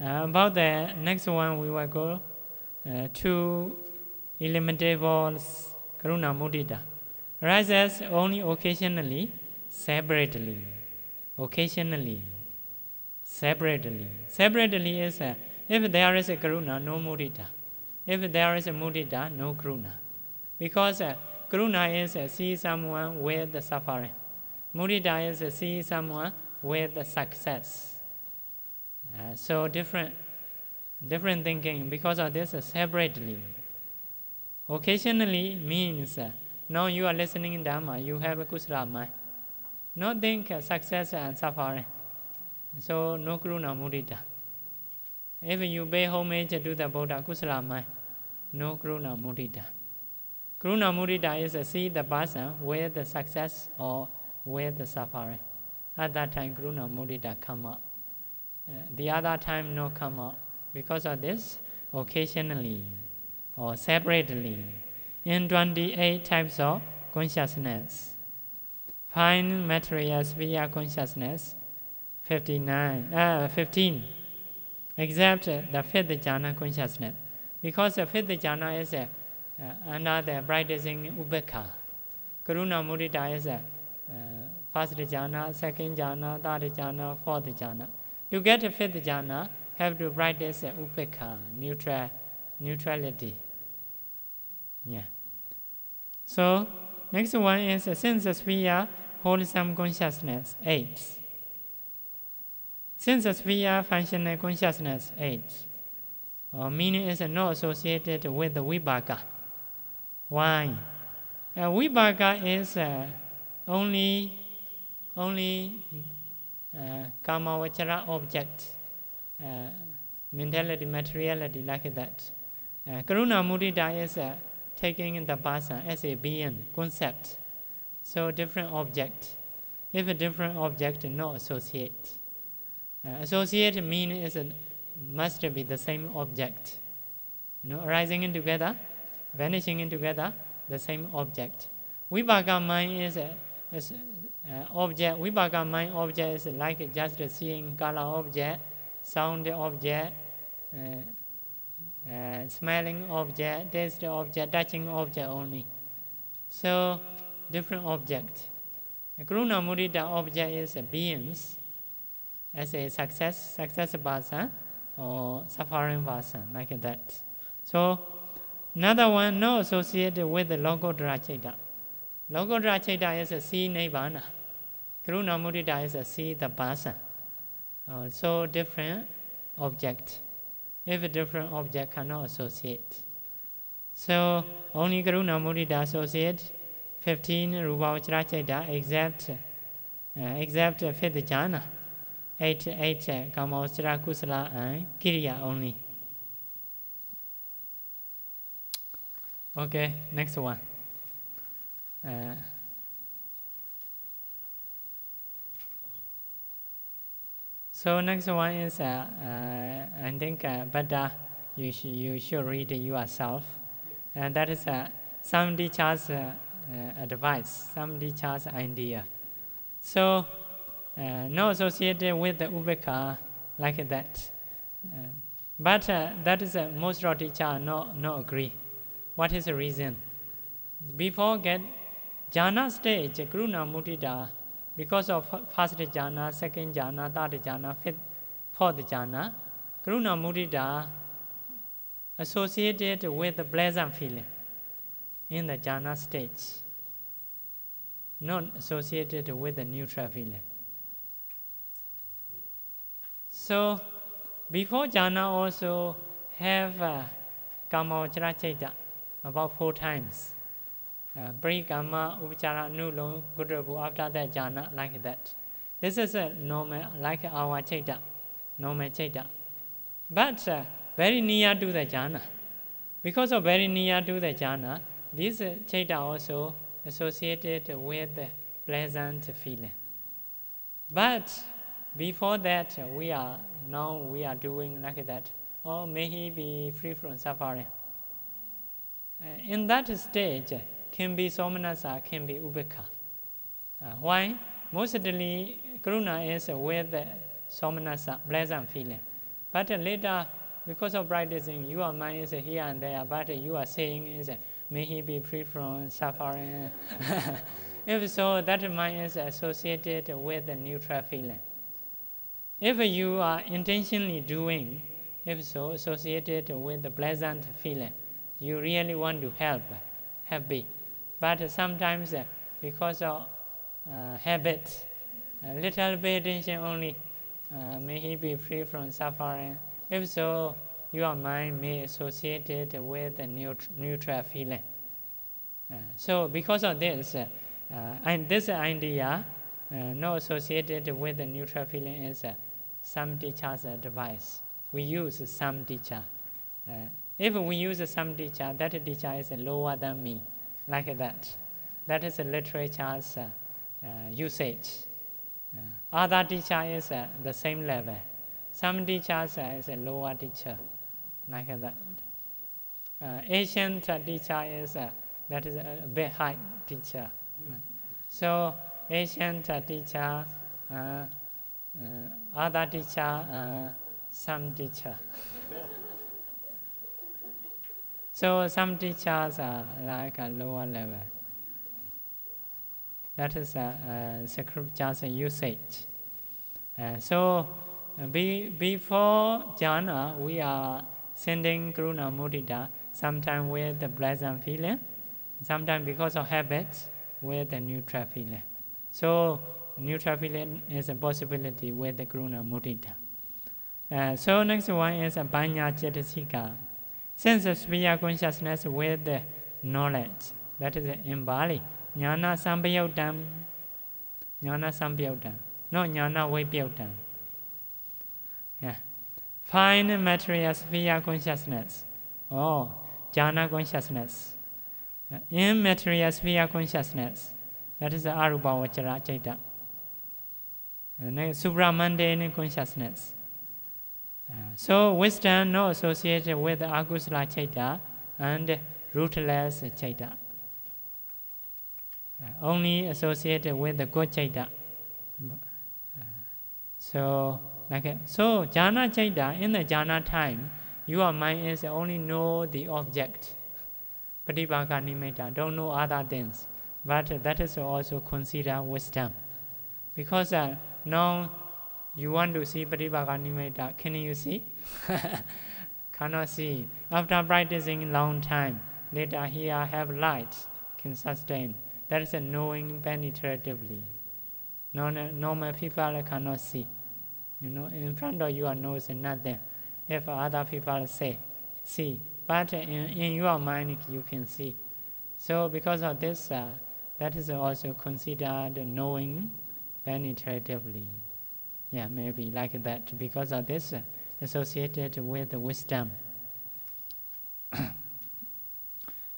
uh, about the next one, we will go uh, to illimitables karuna mudita. Rises only occasionally, separately. Occasionally, separately. Separately is uh, if there is a karuna, no mudita. If there is a mudita, no karuna. Because uh, karuna is uh, see someone with the suffering. Mudita is uh, see someone with the success. Uh, so different, different thinking because of this separately. Occasionally means uh, now you are listening in Dhamma, you have a kusala mind. Not think uh, success and suffering. So no karuna mudita. If you pay homage to the Buddha kusala mind, no karuna mudita. Karuna mudita is uh, see the person with the success or with the suffering. At that time, karuna mudita come up. Uh, the other time no come up. Because of this, occasionally or separately, in 28 types of consciousness. Fine material sphere consciousness, 59, uh, 15, except the fifth jhana consciousness. Because the fifth jhana is uh, under the practicing ubekha. Karuna mudita is uh, first jhana, second jhana, third jhana, fourth jhana. To get a fifth jhana, have to practice uh, upekha, neutral, neutrality. Yeah. So, next one is uh, sense sphere, wholesome consciousness, eight. Sense sphere, functional consciousness, eight. Uh, meaning is uh, not associated with the vipaka. Why? Uh, vipaka is uh, only, only uh, kamavachara object, uh, mentality, materiality, like that. Uh, karuna mudita is taking the person as a being, concept. So different object. If a different object, no associate. Associate mean is a, must be the same object. No, arising in together, vanishing in together, the same object. Vipaka mind is a, is object, vipaka mind object is like just seeing color object, sound object, uh, uh, smelling object, taste object, touching object only. So, different object. Karuna mudita object is beings as a success, success person or suffering person, like that. So, another one not associated with the Lokottara Chaita. Lokottara Chaita is a see Nibbana. Karuna mudita is a see the person. Uh, so different object. If a different object cannot associate. So only Karuna mudita associate 15 Rupavachara Chaita except, uh, except fifth jhana. 8, 8 Kamavachara Kusala and Kiriya only. Okay, next one. Uh, So next one is, uh, uh, I think uh, better you, sh- you should read yourself. And that is, some teachers advice, some teacher's idea. So, not associated with the ubeka like that. But uh, that is uh, most of teacher not, not agree. What is the reason? Before get jhana stage, karuna mudita, because of first jhana, second jhana, third jhana, fifth, fourth jhana, karuna mudita associated with the pleasant feeling in the jhana stage, not associated with the neutral feeling. So, before jhana also have uh, kamavachara about four times. Uh, Parikama, Upachara, Nulong, Gotrabhu, after that jhana, like that. This is a normal, like our chaita, normal chaita. But uh, very near to the jhana. Because of very near to the jhana, this uh, chaita also associated with pleasant feeling. But before that, we are now we are doing like that. Oh, may he be free from suffering. Uh, in that stage, can be somanasa, can be ubeka. Uh, why? Mostly, karuna is with somanasa, pleasant feeling. But later, because of practicing, your mind is here and there, but you are saying is, may he be free from suffering. if so, that mind is associated with the neutral feeling. If you are intentionally doing, if so, associated with the pleasant feeling, you really want to help, happy. But sometimes, uh, because of uh, habit, a little bit attention only, uh, may he be free from suffering. If so, your mind may associate it with the neutral feeling. So, because of this, and this idea, not associated with the neutral feeling, is some teacher's advice. We use some teacher. Uh, if we use some teacher, that teacher is lower than me, like that. That is a literature's uh, uh, usage. Uh, other teacher is uh, the same level. Some teachers uh, is a lower teacher, like that. Asian teacher is that is a bit high teacher. So Asian teacher uh, other teacher, uh, some teacher. So some teachers are like a lower level. That is a, a scripture's usage. Uh, so be, before jhana, we are sending karuna mudita, sometimes with the pleasant feeling, sometimes because of habits with the neutral feeling. So neutral feeling is a possibility with the Karuna Mudita. Uh, so next one is a Panna Chetasika. Of sphere consciousness with the knowledge. That is in Pali. Jnana Sampayuttam. Jnana Sampayuttam. No Jnana Vippayuttam. Yeah. Fine material sphere consciousness. Oh, jhana consciousness. Uh, immaterial sphere consciousness. That is the Arupa Chaita supramundane consciousness. Uh, so wisdom not associated with akusala chaita and rootless chaita. Uh, only associated with the good chaita. Uh, so, like so jhana chaita in the jhana time, your mind is only know the object. Patibhaga nimitta, don't know other things. But that is also considered wisdom. Because uh, now you want to see Patibhaga Nimitta. Can you see? Cannot see. After practicing long time, later here I have light, can sustain. That is a knowing penetratively. Normal people cannot see. You know, in front of your nose nothing. If other people say, see. But in, in your mind you can see. So because of this, uh, that is also considered knowing penetratively. Yeah, maybe like that because of this uh, associated with wisdom.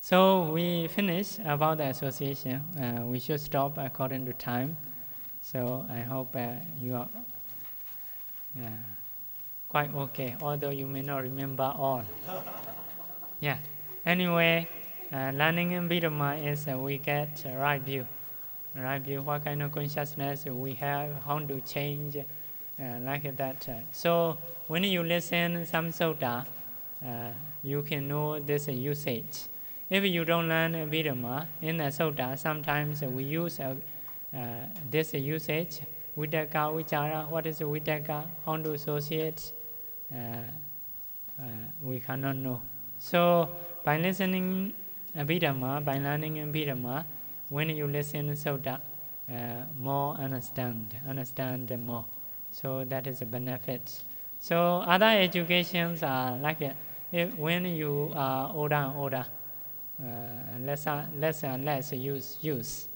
so we finish about the association. Uh, we should stop according to time. So I hope uh, you are quite okay, although you may not remember all. yeah. Anyway, uh, learning in Bidama is uh, we get right view. Right view, what kind of consciousness we have, how to change, like that. So when you listen some sutta, uh, you can know this usage. If you don't learn Vidama in the sutta, sometimes we use uh, this usage. Vitaka, vichara, what is vitaka, how to associate, we cannot know. So by listening Abhidhamma, by learning Abhidhamma, when you listen Sutta, uh, more understand, understand more. So that is a benefit. So other educations are like if, when you are older and older, uh, less, and, less and less use, use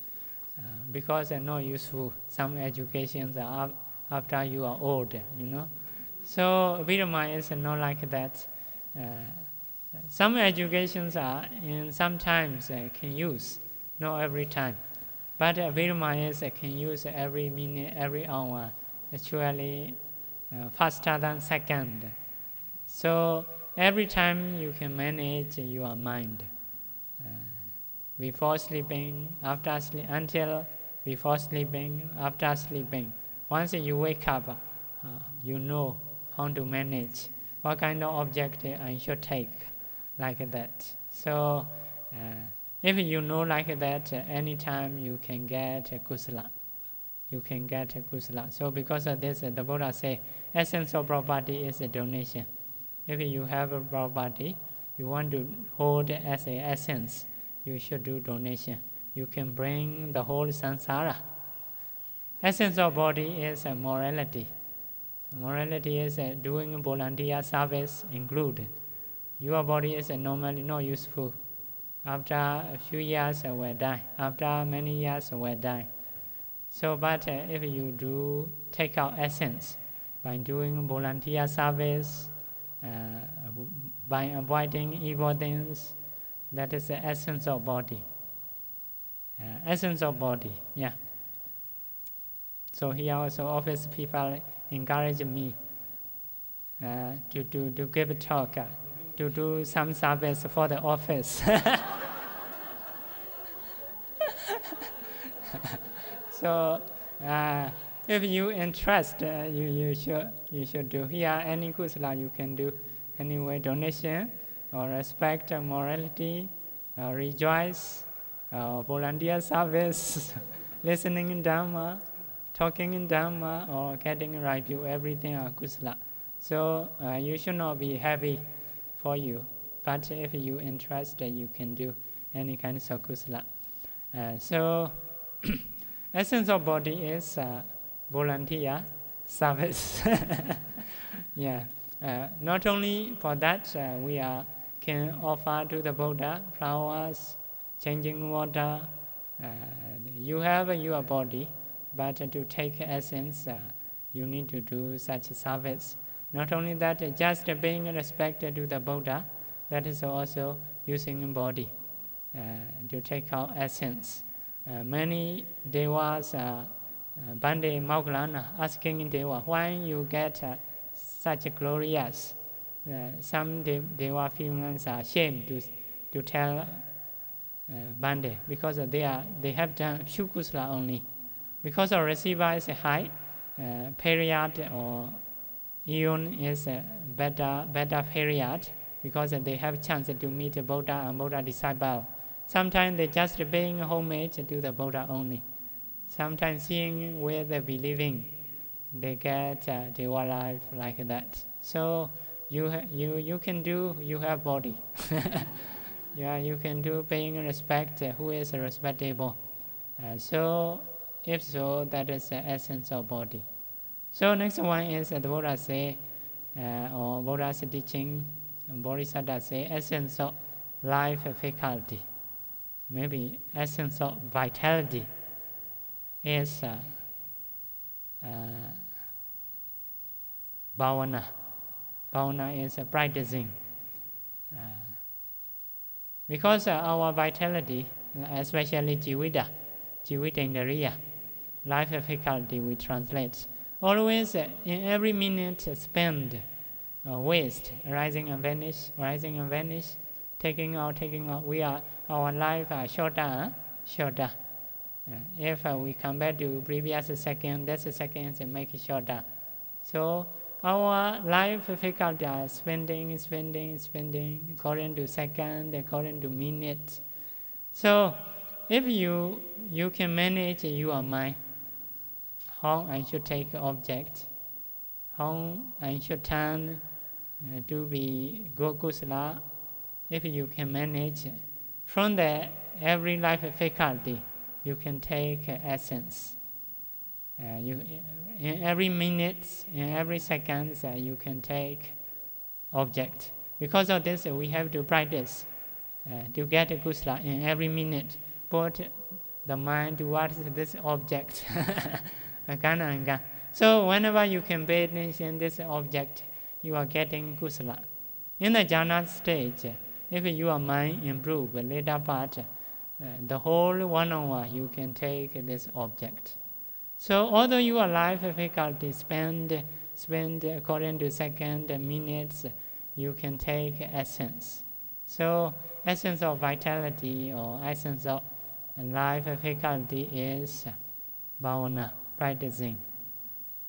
uh, because they're not useful. Some educations are after you are old, you know. So Vidama is not like that. Uh, some educations are in sometimes uh, can use, not every time. But uh, Vidama is uh, can use every minute, every hour, actually uh, faster than second. So every time you can manage your mind. Uh, before sleeping, after sleep, until before sleeping, after sleeping. Once you wake up, uh, you know how to manage what kind of object I should take like that. So uh, if you know like that, anytime you can get a kusala. You can get a kusala. So because of this, uh, the Buddha say, essence of property is a donation. If you have a property, you want to hold as a essence, you should do donation. You can bring the whole samsara. Essence of body is a morality. Morality is a doing volunteer service included. Your body is normally not useful. After a few years, it will die. After many years, it will die. So, but uh, if you do take out essence by doing volunteer service, uh, by avoiding evil things, that is the essence of body. Uh, essence of body, yeah. So he also office people encourage me uh, to, to, to give a talk. Uh, to do some service for the office. so uh, if you interest, uh, you, you, should, you should do. Here, any kusala you can do. Anyway, donation or respect uh, morality, uh, rejoice, uh, volunteer service, listening in Dhamma, talking in Dhamma, or getting right view, everything are kusala. So uh, you should not be heavy for you. But if you interested, you can do any kind of kusala. Uh, so, essence of body is uh, volunteer service. yeah. Uh, not only for that, uh, we are, can offer to the Buddha flowers, changing water. Uh, you have your body, but to take essence, uh, you need to do such service. Not only that, just being respected to the Buddha, that is also using body uh, to take out essence. Uh, many devas, uh, uh, Bhante Moggallana, asking Deva, why you get uh, such glorious? Uh, some de- Deva females are ashamed to, to tell uh, Bhante because they, are, they have done kusala only. Because our receiver is high, uh, period or Eon is a better, better period because they have chance to meet Buddha and Buddha disciple. Sometimes they just paying homage to the Buddha only. Sometimes seeing where they're believing, they get uh, their life like that. So you, you, you can do, you have body. yeah, you can do paying respect uh, who is respectable. Uh, so if so, that is the essence of body. So next one is uh, the Buddha say, uh, or Buddha's teaching, Bodhisattva say, essence of life faculty, maybe essence of vitality is uh, uh, bhavana. Bhavana is uh, practicing. Uh, because uh, our vitality, especially jivita, jivitendriya, life faculty we translate, always uh, in every minute spend uh, waste, rising and vanish, rising and vanish, taking out, taking out. We are our life are shorter, shorter. If uh, we compare to previous second, this second is make it shorter. So our life faculty are spending, spending, spending according to second, according to minutes. So if you you can manage your mind, how I should take object, how I should turn uh, to be good kusala, if you can manage from the every life faculty, you can take essence. Uh, you, in every minute, in every second, uh, you can take object. Because of this, uh, we have to practice uh, to get a kusala in every minute. Put the mind towards this object. so whenever you can pay attention this object, you are getting kusala. In the jhana stage, if your mind improve later part, uh, the whole one hour you can take this object. So although your life faculty spend spend according to second minutes, you can take essence. So essence of vitality or essence of life faculty is bhavana, practicing.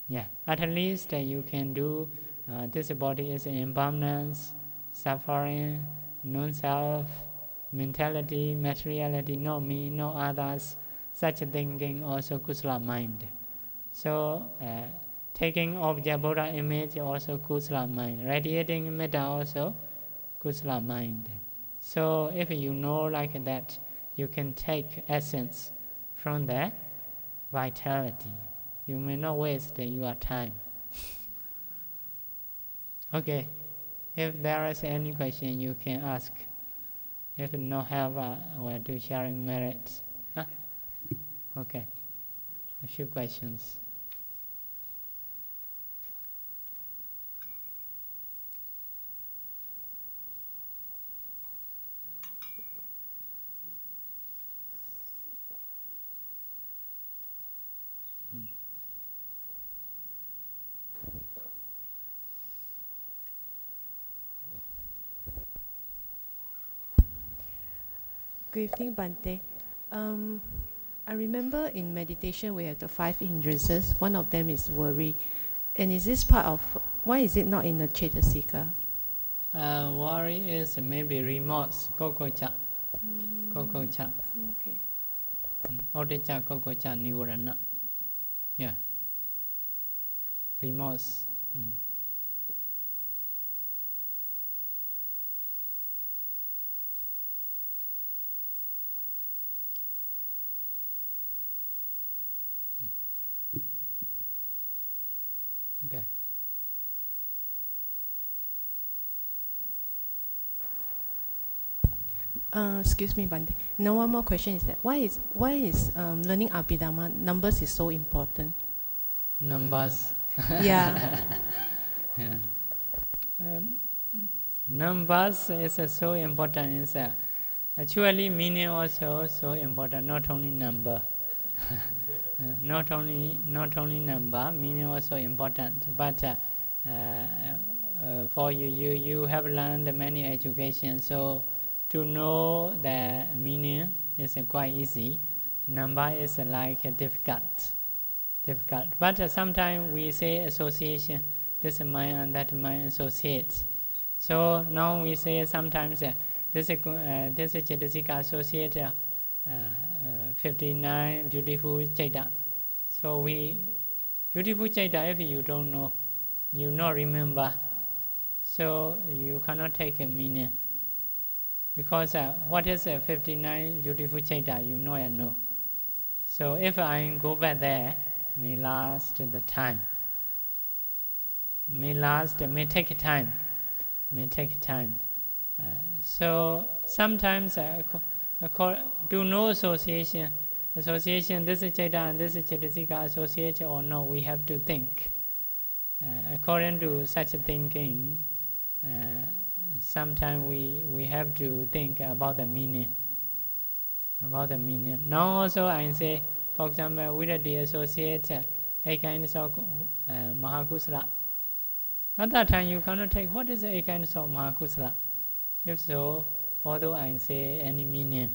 Yeah, at least you can do uh, this body is impermanence, suffering, non-self, mentality, materiality, no me, no others, such thinking also kusala mind. So uh, taking object Buddha image also kusala mind. Radiating metta also kusala mind. So if you know like that, you can take essence from the vitality. You may not waste your time. okay. If there is any question, you can ask. If no have, uh, we'll do sharing merits. Huh? Okay. A few questions. Good evening, Bhante. Um, I remember in meditation we have the five hindrances. One of them is worry. And is this part of, why is it not in the Chetasika? Uh, worry is maybe remorse, kokocha. Kokocha. Okay. Odecha, kokocha, nivarana. Yeah. Remorse. Mm. Okay. Uh, excuse me, Bhante. Now one more question is that why is why is um, learning Abhidhamma numbers is so important? Numbers. Yeah. Yeah. Um, numbers is uh, so important. Is uh, actually meaning also so important. Not only number. Uh, not only not only number meaning also important. But uh, uh, uh, for you, you you have learned many education, so to know the meaning is quite easy. Number is like difficult, difficult. But sometimes we say association. This mind and that mind associates. So now we say sometimes uh, this is uh, this is Chetasika associate uh, uh, 59 beautiful chaita. So we beautiful chaita if you don't know, you not remember. So you cannot take a meaning. Because uh, what is uh, 59 beautiful chaita, you know and know. So if I go back there, may last the time. May last, may take time. May take time. Uh, so sometimes uh, do no association. Association, this is Chaita and this is Chetasika association or no, we have to think. Uh, according to such a thinking, uh, sometimes we, we have to think about the meaning. About the meaning. Now also I say, for example, with the associate a kind of uh, Mahakusala. At that time you cannot take what is a kind of Mahakusala. If so, although I say any meaning.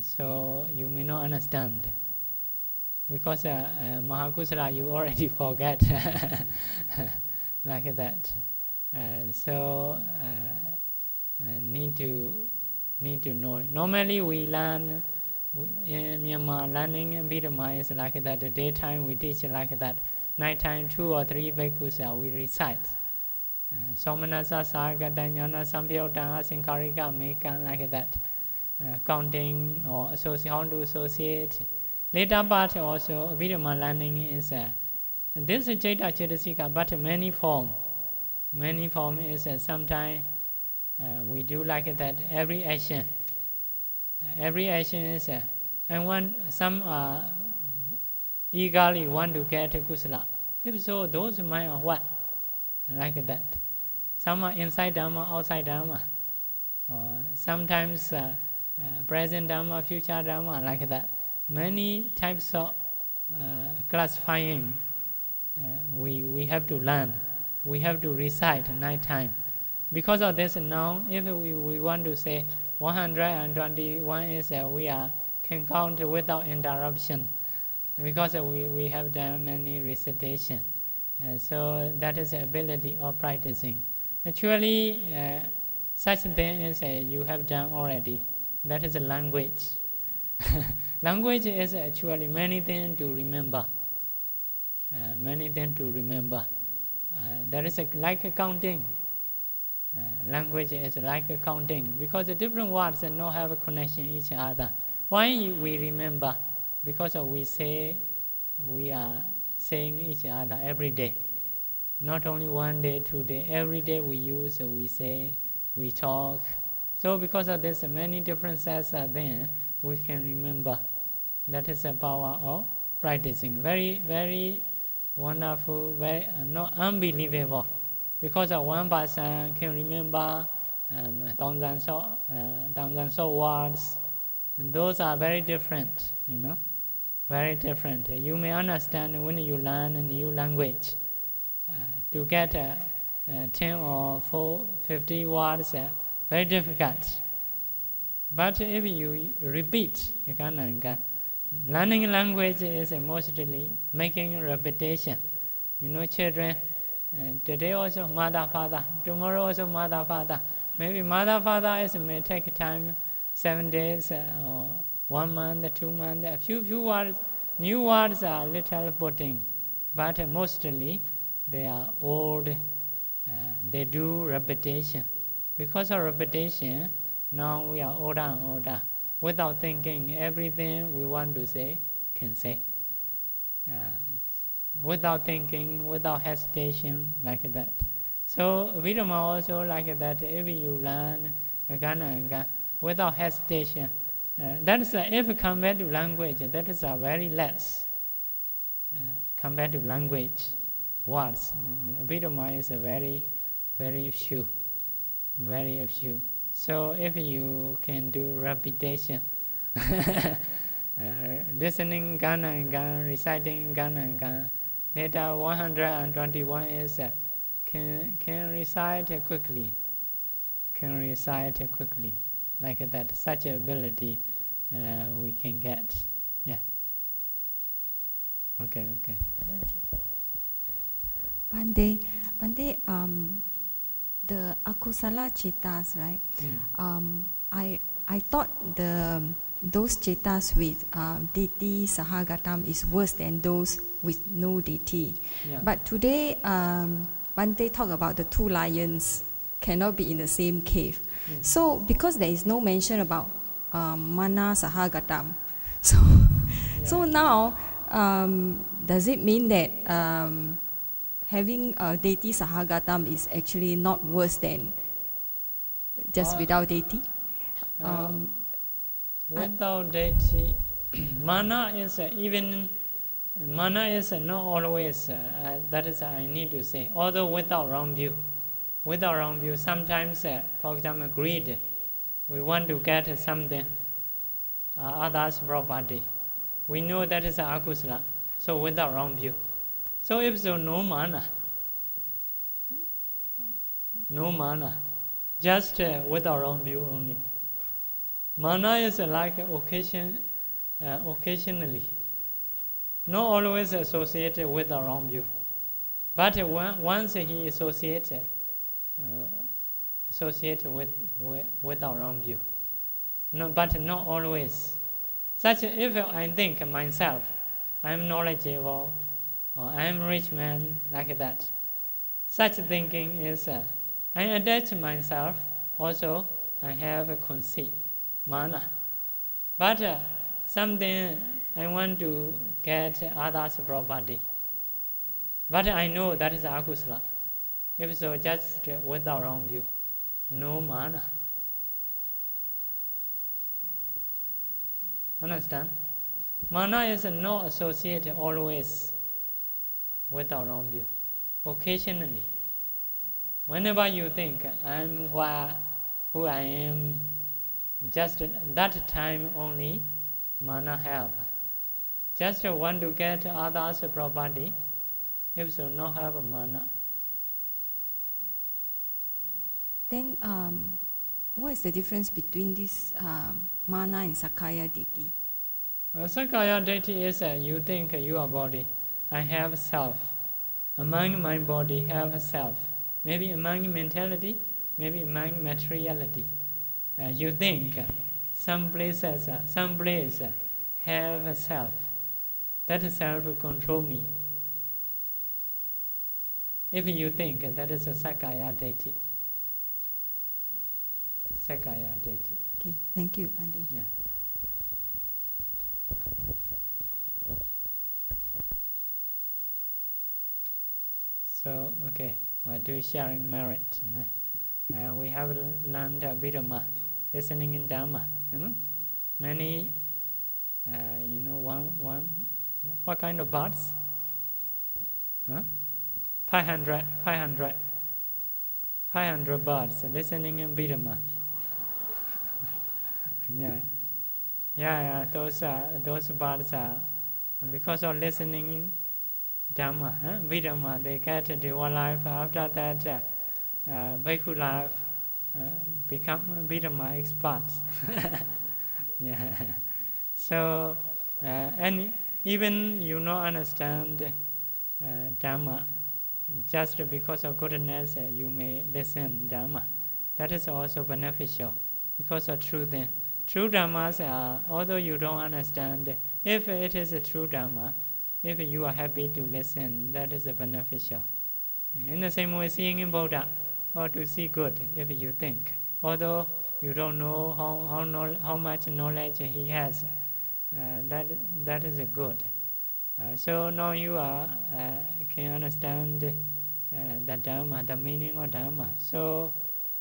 So you may not understand. Because uh, uh, Mahakusala you already forget like that. So uh, uh, need to need to know. Normally we learn in Myanmar learning in Bidama is like that. The daytime we teach like that. Nighttime two or three bhikkhus uh, we recite. Somanasa Sagata Jnana Sampyota Sinkarika Mekan like that. Uh, counting or associate, how to associate. Later part also Abhidhamma learning is uh, this is Chaita Chetasika but many form. Many form is uh, sometimes uh, we do like that every action. Every action is uh, and one some uh, eagerly want to get kusala. If so, those mind are what? Like that. Some are inside Dhamma, outside Dhamma. Sometimes uh, uh, present Dhamma, future Dhamma, like that. Many types of uh, classifying uh, we, we have to learn. We have to recite night time. Because of this now, if we, we want to say 121 is uh, we are can count without interruption because we, we have done many recitation. Uh, so that is the ability of practicing. Actually, uh, such thing is uh, you have done already. That is a language. language is actually many things to remember. Uh, many things to remember. Uh, that is a, like a counting. Uh, language is like a counting because the different words do not have a connection each other. Why we remember? Because we say we are saying each other every day. Not only one day, two day, every day we use, we say, we talk. So because of this, many different sets are there, we can remember. That is the power of practicing. Very, very wonderful, very uh, not unbelievable. Because of one person can remember um, thousand so, uh, words. And those are very different, you know, very different. You may understand when you learn a new language. Uh, to get uh, uh, 10 or 4, 50 words, uh, very difficult. But if you repeat, you can, can. Learning language is mostly making repetition. You know, children, uh, today also mother, father, tomorrow also mother, father. Maybe mother, father is may take time, seven days uh, or one month, two months. A few, few words, new words are little putting, but mostly they are old, uh, they do repetition. Because of repetition, now we are older and older. Without thinking, everything we want to say can say. Uh, without thinking, without hesitation, like that. So Vidama also like that. If you learn Gana without hesitation, uh, that is uh, if compared to language, that is uh, very less uh, compared to language words. Vidama is a very, very few, very few. So if you can do repetition, uh, listening Gana and Gana, reciting Gana and Gana, later 121 is uh, can, can recite quickly, can recite quickly, like that, such ability uh, we can get. Yeah. Okay, okay. Bhante, Bhante, um, the akusala chetas, right? Mm. Um, I I thought the those chetas with uh, ditthi sahagatam is worse than those with no ditthi. Yeah. But today, um, they talk about the two lions cannot be in the same cave. Mm. So because there is no mention about um, mana sahagatam, so so now um, does it mean that um, having a ditthi sahagatam is actually not worse than just Uh, without ditthi? Uh, Um, without ditthi, mana is uh, even mana is uh, not always. Uh, uh, that is I need to say. Although without wrong view, without wrong view, sometimes, uh, for example, greed. We want to get something, uh, others' property. We know that is akusala. So without wrong view. So if so, no mana. No mana. just uh, with our own view only. Mana is uh, like occasion, uh, occasionally, not always associated with our own view. But uh, one- once he associates, uh, associated with, with, with our own view. No, but not always. Such if I think myself, I'm knowledgeable, or I'm a rich man, like that. Such thinking is, uh, I attach myself, also I have a conceit, mana. But uh, something I want to get others' property. But I know that is akusala. If so, just with our own view, no mana. Understand? Mana is not associated always with own view. Occasionally, whenever you think I'm who I am, just that time only, mana have. Just want to get others' property, if so, not have mana. Then, um, what is the difference between this um, mana and sakkaya ditthi? Uh, Sakkaya Ditthi is uh, you think your body, I have a self. Among my body have a self. Maybe among mentality, maybe among materiality. Uh, you think some places, uh, some place uh, have a self. That self will control me. If you think uh, that is a Sakkaya Ditthi. Sakkaya Ditthi. Okay, thank you, Andy. Yeah. So, okay, we're doing sharing merit. Uh, we have learned uh, Vidama, listening in Dhamma. You know, many, uh, you know, one, one, what kind of birds? Huh? 500, 500, 500 birds listening in Vidama. yeah. Yeah, yeah, those uh, those birds are because of listening Dhamma, huh? Vidama, they get a dual life. After that, uh, uh, Bhikkhu life uh, become Vidama experts. yeah. So, uh, and even you not understand uh, Dhamma, just because of goodness, uh, you may listen Dhamma. That is also beneficial because of true. True Dhammas are, although you don't understand, if it is a true Dhamma, if you are happy to listen, that is beneficial. In the same way, seeing in Buddha, or to see good, if you think, although you don't know how, how, how much knowledge he has, uh, that, that is a good. Uh, so now you are, uh, can understand uh, the Dhamma, the meaning of Dharma, So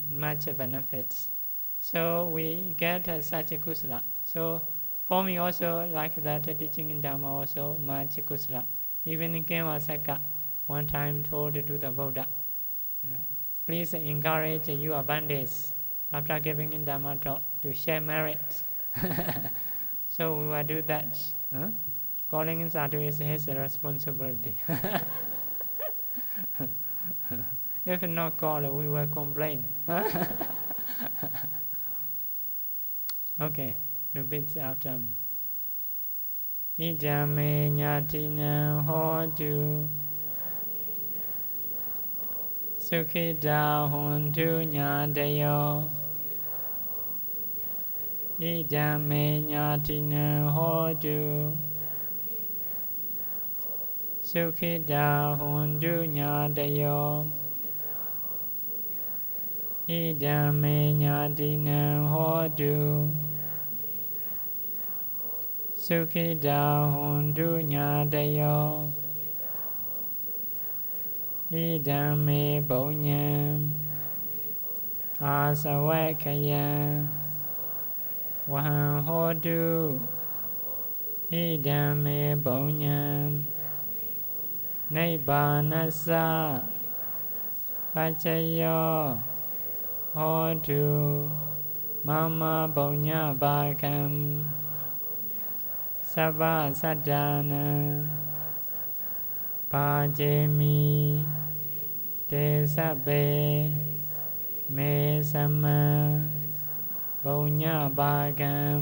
much benefits. So we get uh, such a kusala. So for me also like that teaching in Dhamma also much kusala. Even in Kevasaka, one time told to the Buddha, uh, please encourage your bandits after giving in Dhamma talk to share merit. so we will do that. Huh? Calling in sadhu is his responsibility. if not called, we will complain. okay, repeat after me. Idame nyatina hodu Sukhita hontu nyadayo Idame nyatina hodu Sukhita hontu nyadayo Idame nyatina hodu สุขิตาหุนทุญาตโยอิดามิปุญญาอาสวัคยาဝဟံဟောတုဣဒံမေဘုံညံနိဗ္ဗာနသပัจจယောဟောတုမမဘုံညဘာကံ สัพพะสัจจานาปัจเจมิเตสะเบเมสัมมาปุญญาบากัม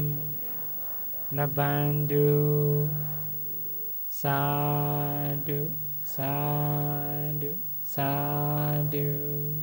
ลบันดุสาดุสาดุสาดุ